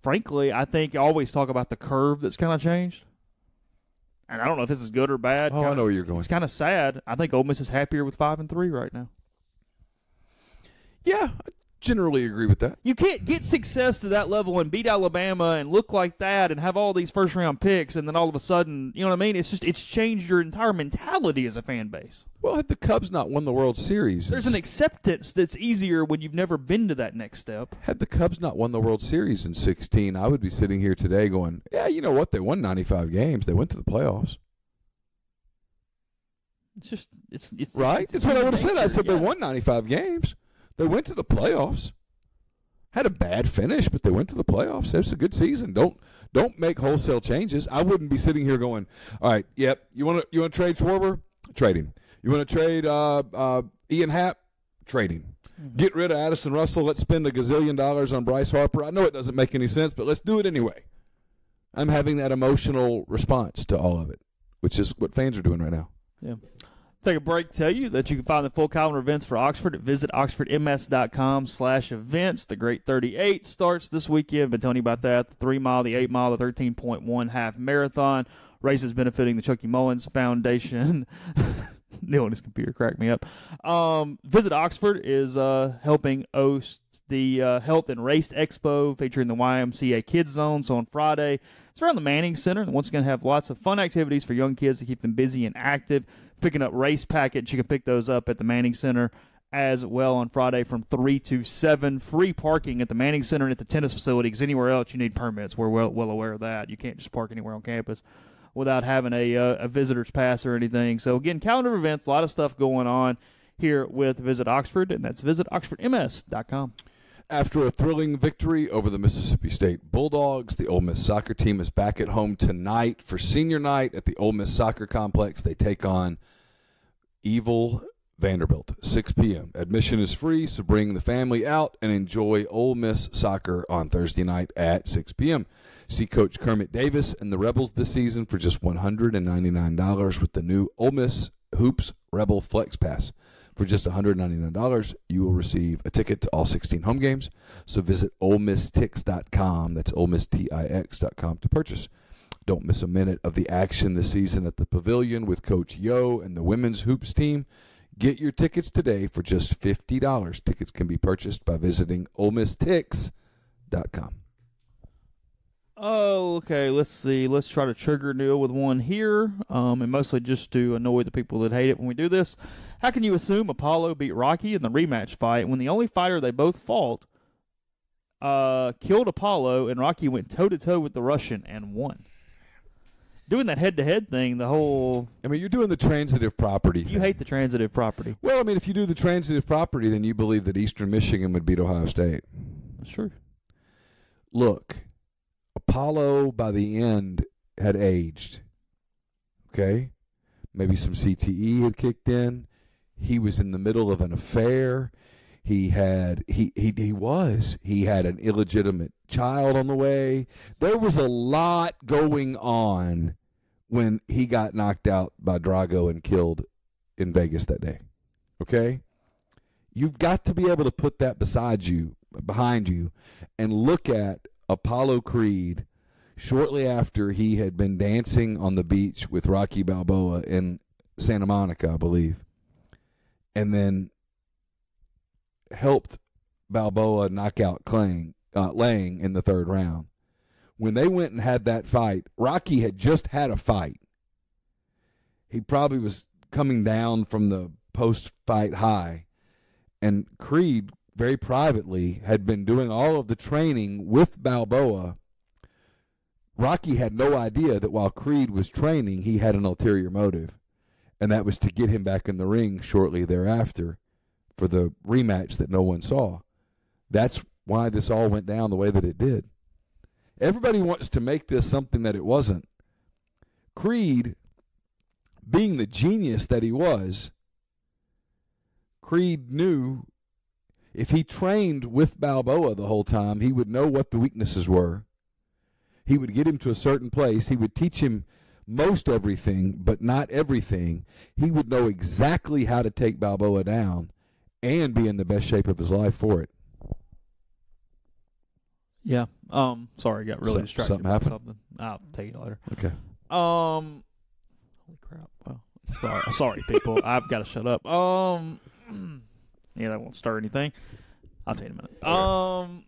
frankly, I think I always talk about the curve that's kind of changed. And I don't know if this is good or bad. Oh, I Kinda- know where you're going. It's kind of sad. I think Ole Miss is happier with five and three right now. Yeah, I generally agree with that. You can't get success to that level and beat Alabama and look like that and have all these first round picks and then all of a sudden, you know what I mean? It's just it's changed your entire mentality as a fan base. Well, had the Cubs not won the World Series, There's an acceptance that's easier when you've never been to that next step. had the Cubs not won the World Series in 16, I would be sitting here today going, "Yeah, you know what? They won 95 games. They went to the playoffs." It's just it's it's Right? it's That's what I would have said. I said yeah. they won 95 games. They went to the playoffs. Had a bad finish, but they went to the playoffs. It was a good season. Don't don't make wholesale changes. I wouldn't be sitting here going, "All right, yep, you want to you want to trade Schwarber? Trade him. You want to trade uh, uh, Ian Happ? Trade him. Get rid of Addison Russell. Let's spend a gazillion dollars on Bryce Harper. I know it doesn't make any sense, but let's do it anyway." I'm having that emotional response to all of it, which is what fans are doing right now. Yeah. Take a break. Tell you that you can find the full calendar events for Oxford at visit oxfordms.com slash events. The Great 38 starts this weekend. Been telling you about that. The three mile, the eight mile, the 13.1 half marathon. Races benefiting the Chucky Mullins Foundation. Neal on his computer cracked me up. Um, visit Oxford is uh, helping host the uh, Health and Race Expo featuring the YMCA Kids Zone. So on Friday, it's around the Manning Center. And once again, have lots of fun activities for young kids to keep them busy and active. Picking up race packets, you can pick those up at the Manning Center as well on Friday from 3 to 7. Free parking at the Manning Center and at the tennis facility because anywhere else you need permits. We're well, well aware of that. You can't just park anywhere on campus without having a, uh, a visitor's pass or anything. So, again, calendar events, a lot of stuff going on here with Visit Oxford, and that's visitoxfordms.com. After a thrilling victory over the Mississippi State Bulldogs, the Ole Miss soccer team is back at home tonight for senior night at the Ole Miss Soccer Complex. They take on Evil Vanderbilt, 6 p.m. Admission is free, so bring the family out and enjoy Ole Miss soccer on Thursday night at 6 p.m. See Coach Kermit Davis and the Rebels this season for just $199 with the new Ole Miss Hoops Rebel Flex Pass. For just $199, you will receive a ticket to all 16 home games. So visit OleMissTix.com. That's OleMissTix.com to purchase. Don't miss a minute of the action this season at the Pavilion with Coach Yo and the women's hoops team. Get your tickets today for just $50. Tickets can be purchased by visiting OleMissTix.com. Oh, okay. Let's see. Let's try to trigger Neal with one here, um, and mostly just to annoy the people that hate it when we do this. How can you assume Apollo beat Rocky in the rematch fight when the only fighter they both fought uh, killed Apollo, and Rocky went toe to toe with the Russian and won. Doing that head to head thing, the whole I mean, you're doing the transitive property. you thing. hate the transitive property. Well, I mean, if you do the transitive property, then you believe that Eastern Michigan would beat Ohio State. That's true. Look, Apollo by the end had aged. Okay? Maybe some CTE had kicked in. He was in the middle of an affair. He had he he he was. He had an illegitimate child on the way. There was a lot going on when he got knocked out by Drago and killed in Vegas that day. Okay? You've got to be able to put that beside you, behind you, and look at Apollo Creed shortly after he had been dancing on the beach with Rocky Balboa in Santa Monica, I believe, and then helped Balboa knock out Klang, uh, Lang in the third round. When they went and had that fight, Rocky had just had a fight. He probably was coming down from the post fight high. And Creed, very privately, had been doing all of the training with Balboa. Rocky had no idea that while Creed was training, he had an ulterior motive. And that was to get him back in the ring shortly thereafter for the rematch that no one saw. That's why this all went down the way that it did. Everybody wants to make this something that it wasn't. Creed, being the genius that he was, Creed knew if he trained with Balboa the whole time, he would know what the weaknesses were. He would get him to a certain place. He would teach him most everything, but not everything. He would know exactly how to take Balboa down and be in the best shape of his life for it. Yeah. Um. Sorry, got really So- distracted. something happened? Something. I'll take it later. Okay. Um. Holy crap! Well, sorry, sorry, people. I've got to shut up. Um. Yeah, that won't stir anything. I'll tell you in a minute. Um.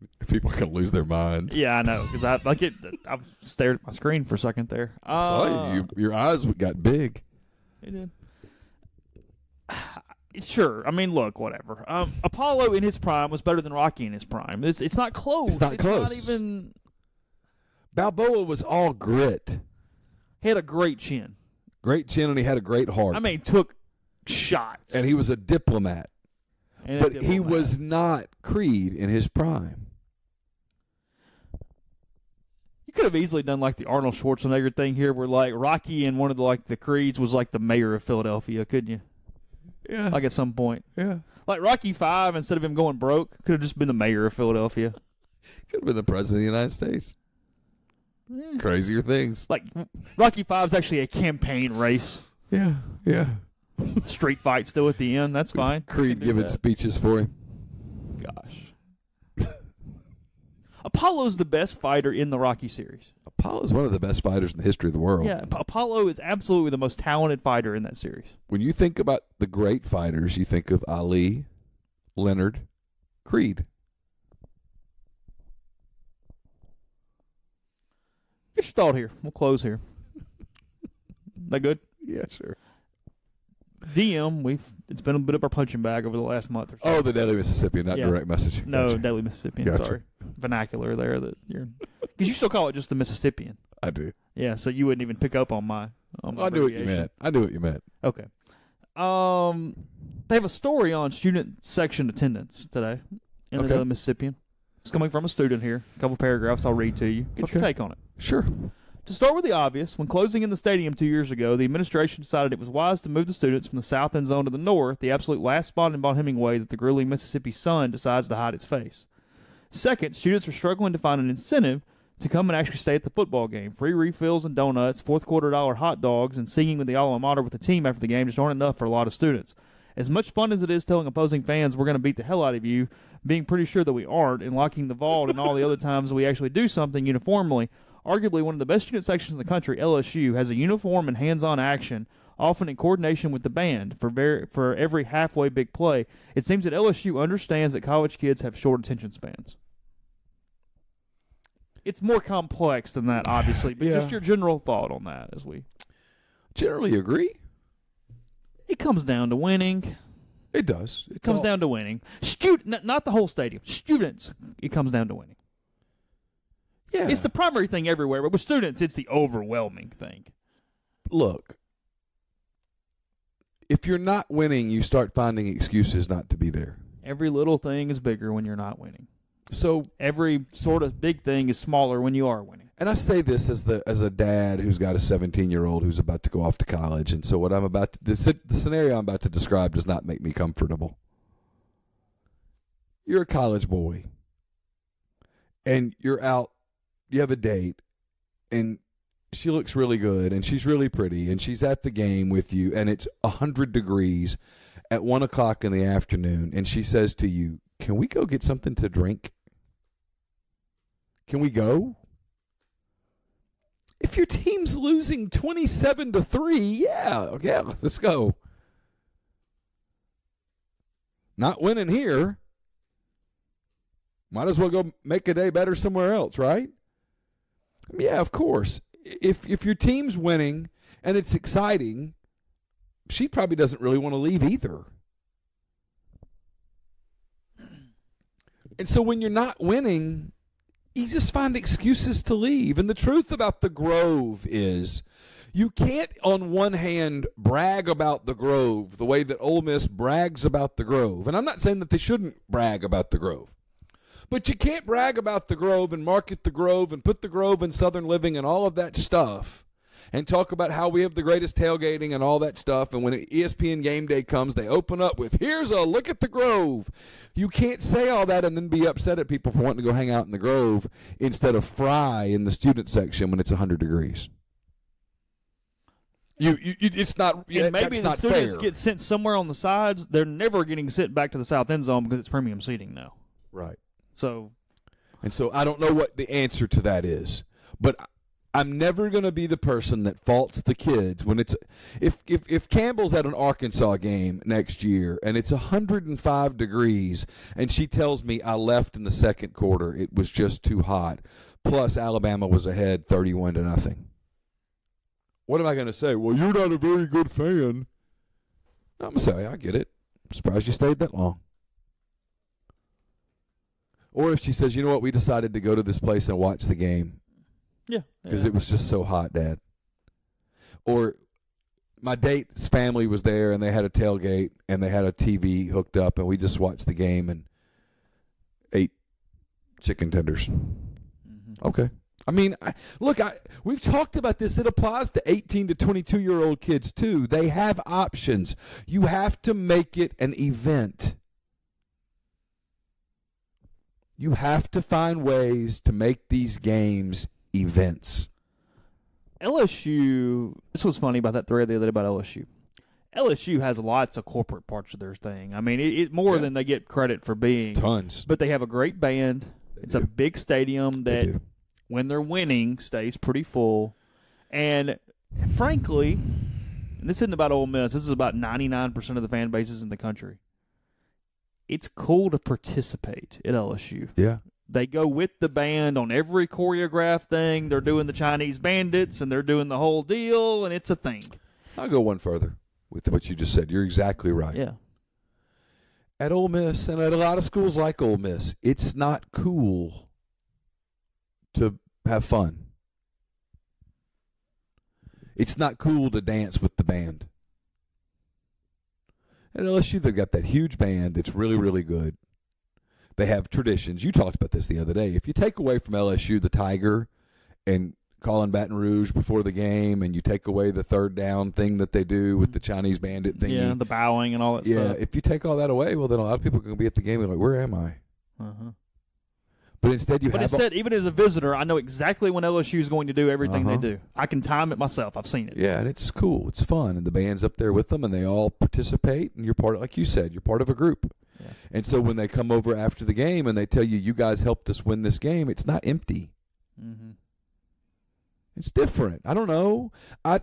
People can lose their mind. Yeah, I know because I like it. I've stared at my screen for a second there. I saw Uh, you. you. Your eyes got big. It did. Sure. I mean, look, whatever. Um, Apollo in his prime was better than Rocky in his prime. It's it's not close. It's not close. Not even. Balboa was all grit. He had a great chin. Great chin, and he had a great heart. I mean, took shots. and he was a diplomat. And a But he was not Creed in his prime. You could have easily done like the Arnold Schwarzenegger thing here, where like Rocky and one of the like the Creeds was like the mayor of Philadelphia, couldn't you? Yeah. Like at some point, yeah. like Rocky Five, instead of him going broke, could have just been the mayor of Philadelphia. Could have been the president of the United States. Crazier things. Like Rocky Five's actually a campaign race, Yeah. Yeah. street fight still at the end. That's fine. Creed giving that. speeches for him. Gosh. Apollo's the best fighter in the Rocky series. Apollo's one of the best fighters in the history of the world. Yeah, Apollo is absolutely the most talented fighter in that series. When you think about the great fighters, you think of Ali, Leonard, Creed. Get your thought here. We'll close here. that good? Yeah, sure. DM, we've it's been a bit of our punching bag over the last month or so. Oh, the Daily Mississippian, not Yeah. direct message. no, Gotcha. Daily Mississippian. Gotcha. Sorry, vernacular there that you're because you still call it just the Mississippian. I do. Yeah, so you wouldn't even pick up on my. On my I knew what you meant. I knew what you meant. Okay. Um, they have a story on student section attendance today in the Okay. Daily Mississippian. It's coming from a student here. A couple paragraphs I'll read to you. Get your take on it. Sure. To start with the obvious, when closing in the stadium two years ago, the administration decided it was wise to move the students from the south end zone to the north, the absolute last spot in Bon Hemingway that the grueling Mississippi sun decides to hide its face. Second, students are struggling to find an incentive to come and actually stay at the football game. Free refills and donuts, fourth quarter dollar hot dogs, and singing with the alma mater with the team after the game just aren't enough for a lot of students. As much fun as it is telling opposing fans we're going to beat the hell out of you, being pretty sure that we aren't, and locking the vault and all the other times we actually do something uniformly, arguably one of the best student sections in the country, LSU, has a uniform and hands-on action, often in coordination with the band for very, for every halfway big play. It seems that LSU understands that college kids have short attention spans. It's more complex than that, obviously, but Yeah. just your general thought on that as we. Generally agree. It comes down to winning. It does. It comes down to winning. Student, not the whole stadium. Students, it comes down to winning. Yeah. It's the primary thing everywhere, but with students, it's the overwhelming thing. look. If you're not winning, you start finding excuses not to be there. Every little thing is bigger when you're not winning. So Every sort of big thing is smaller when you are winning. and I say this as the as a dad who's got a 17 year old who's about to go off to college, and so what I'm about to, the, the scenario I'm about to describe does not make me comfortable. You're a college boy, and you're out. You have a date, and she looks really good, and she's really pretty, and she's at the game with you, and it's hundred degrees at one o'clock in the afternoon, and she says to you, "Can we go get something to drink? Can we go?" if your team's losing 27 to 3, yeah, yeah, let's go. Not winning here. Might as well go make a day better somewhere else, right? Yeah, of course. If if your team's winning and it's exciting, she probably doesn't really want to leave either. And so when you're not winning, you just find excuses to leave. And the truth about the Grove is you can't, on one hand, brag about the Grove the way that Ole Miss brags about the Grove. And I'm not saying that they shouldn't brag about the Grove. But you can't brag about the Grove and market the Grove and put the Grove in Southern Living and all of that stuff and talk about how we have the greatest tailgating and all that stuff. And when ESPN game day comes, they open up with, here's a look at the Grove. You can't say all that and then be upset at people for wanting to go hang out in the Grove instead of fry in the student section when it's 100 degrees. You, you, you it's not. And maybe the not students fair. get sent somewhere on the sides. They're never getting sent back to the south end zone because it's premium seating now. right. So And so I don't know what the answer to that is, but I'm never going to be the person that faults the kids when it's if if if Campbell's at an Arkansas game next year and it's 105 degrees and she tells me I left in the second quarter it was just too hot plus Alabama was ahead 31 to nothing. What am I going to say? Well, you're not a very good fan. I'm going to say I get it. I'm surprised you stayed that long. Or if she says, you know what, we decided to go to this place and watch the game yeah, because yeah. it was just so hot, Dad. Or my date's family was there and they had a tailgate and they had a TV hooked up and we just watched the game and ate chicken tenders. Mm-hmm. Okay. I mean, I, look, I, we've talked about this. It applies to 18 to 22 year old kids too. They have options. You have to make it an event. You have to find ways to make these games events. LSU. This was funny about that thread the other day about LSU. LSU has lots of corporate parts of their thing. I mean, it, it more Yeah. than they get credit for being. Tons. But they have a great band. It's a big stadium that, do. when they're winning, stays pretty full. And frankly, and this isn't about Ole Miss. This is about ninety nine percent of the fan bases in the country. It's cool to participate at LSU. Yeah. They go with the band on every choreographed thing. They're doing the Chinese bandits and they're doing the whole deal, and it's a thing. I'll go one further with what you just said. You're exactly right. Yeah. At Ole Miss and at a lot of schools like Ole Miss, it's not cool to have fun. It's not cool to dance with the band. At LSU, they've got that huge band that's really, really good. They have traditions. You talked about this the other day. If you take away from LSU the Tiger and calling Baton Rouge before the game, and you take away the third down thing that they do with the Chinese bandit thing, Yeah, the bowing and all that yeah, stuff. if you take all that away, well, then a lot of people are going to be at the game and like, where am I? Uh-huh. But instead, you But have instead, even as a visitor, I know exactly when LSU is going to do everything Uh-huh. they do. I can time it myself. I've seen it. yeah, and it's cool, it's fun, and the band's up there with them, and they all participate, and you're part, of, like you said, you're part of a group. Yeah. And so when they come over after the game and they tell you, you guys helped us win this game, it's not empty. Mm-hmm. It's different. I don't know. I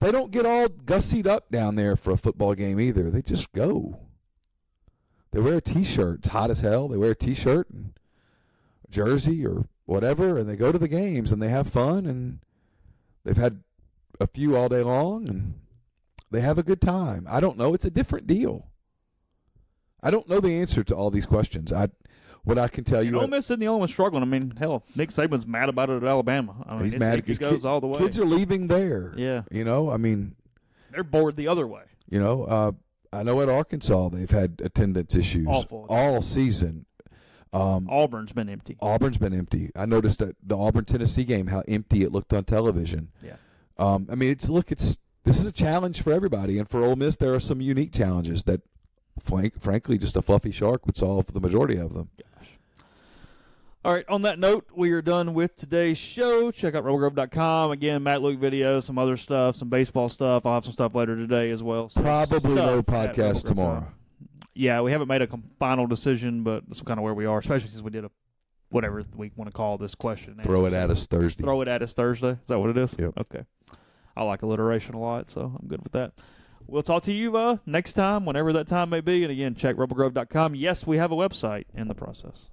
they don't get all gussied up down there for a football game either. They just go. They wear a t-shirt. It's hot as hell. They wear a t-shirt and a jersey or whatever, and they go to the games and they have fun and they've had a few all day long and they have a good time. I don't know. It's a different deal. I don't know the answer to all these questions. I what I can tell you, Ole Miss isn't the only one struggling. I mean, hell, Nick Saban's mad about it at Alabama. I mean, he's mad because goes ki- all the way. kids are leaving there. Yeah. you know, I mean, They're bored the other way. you know, uh, I know at Arkansas they've had attendance issues Awful. all season. Um, Auburn's been empty. Auburn's been empty. I noticed at the Auburn Tennessee game how empty it looked on television. Yeah. Um, I mean, it's look, it's this is a challenge for everybody, and for Ole Miss, there are some unique challenges that, frank, frankly, just a fluffy shark would solve the majority of them. Gosh. All right, on that note, we are done with today's show. Check out rebelgrove.com. Again, Matt Luke video, some other stuff, some baseball stuff. I'll have some stuff later today as well. So Probably no podcast tomorrow. Yeah, we haven't made a final decision, but that's kind of where we are, especially since we did a whatever we want to call this question. Throw it at us Thursday. Throw it at us Thursday. Is that what it is? Yep. Okay. I like alliteration a lot, so I'm good with that. We'll talk to you uh, next time, whenever that time may be. And again, check rebelgrove.com. Yes, we have a website in the process.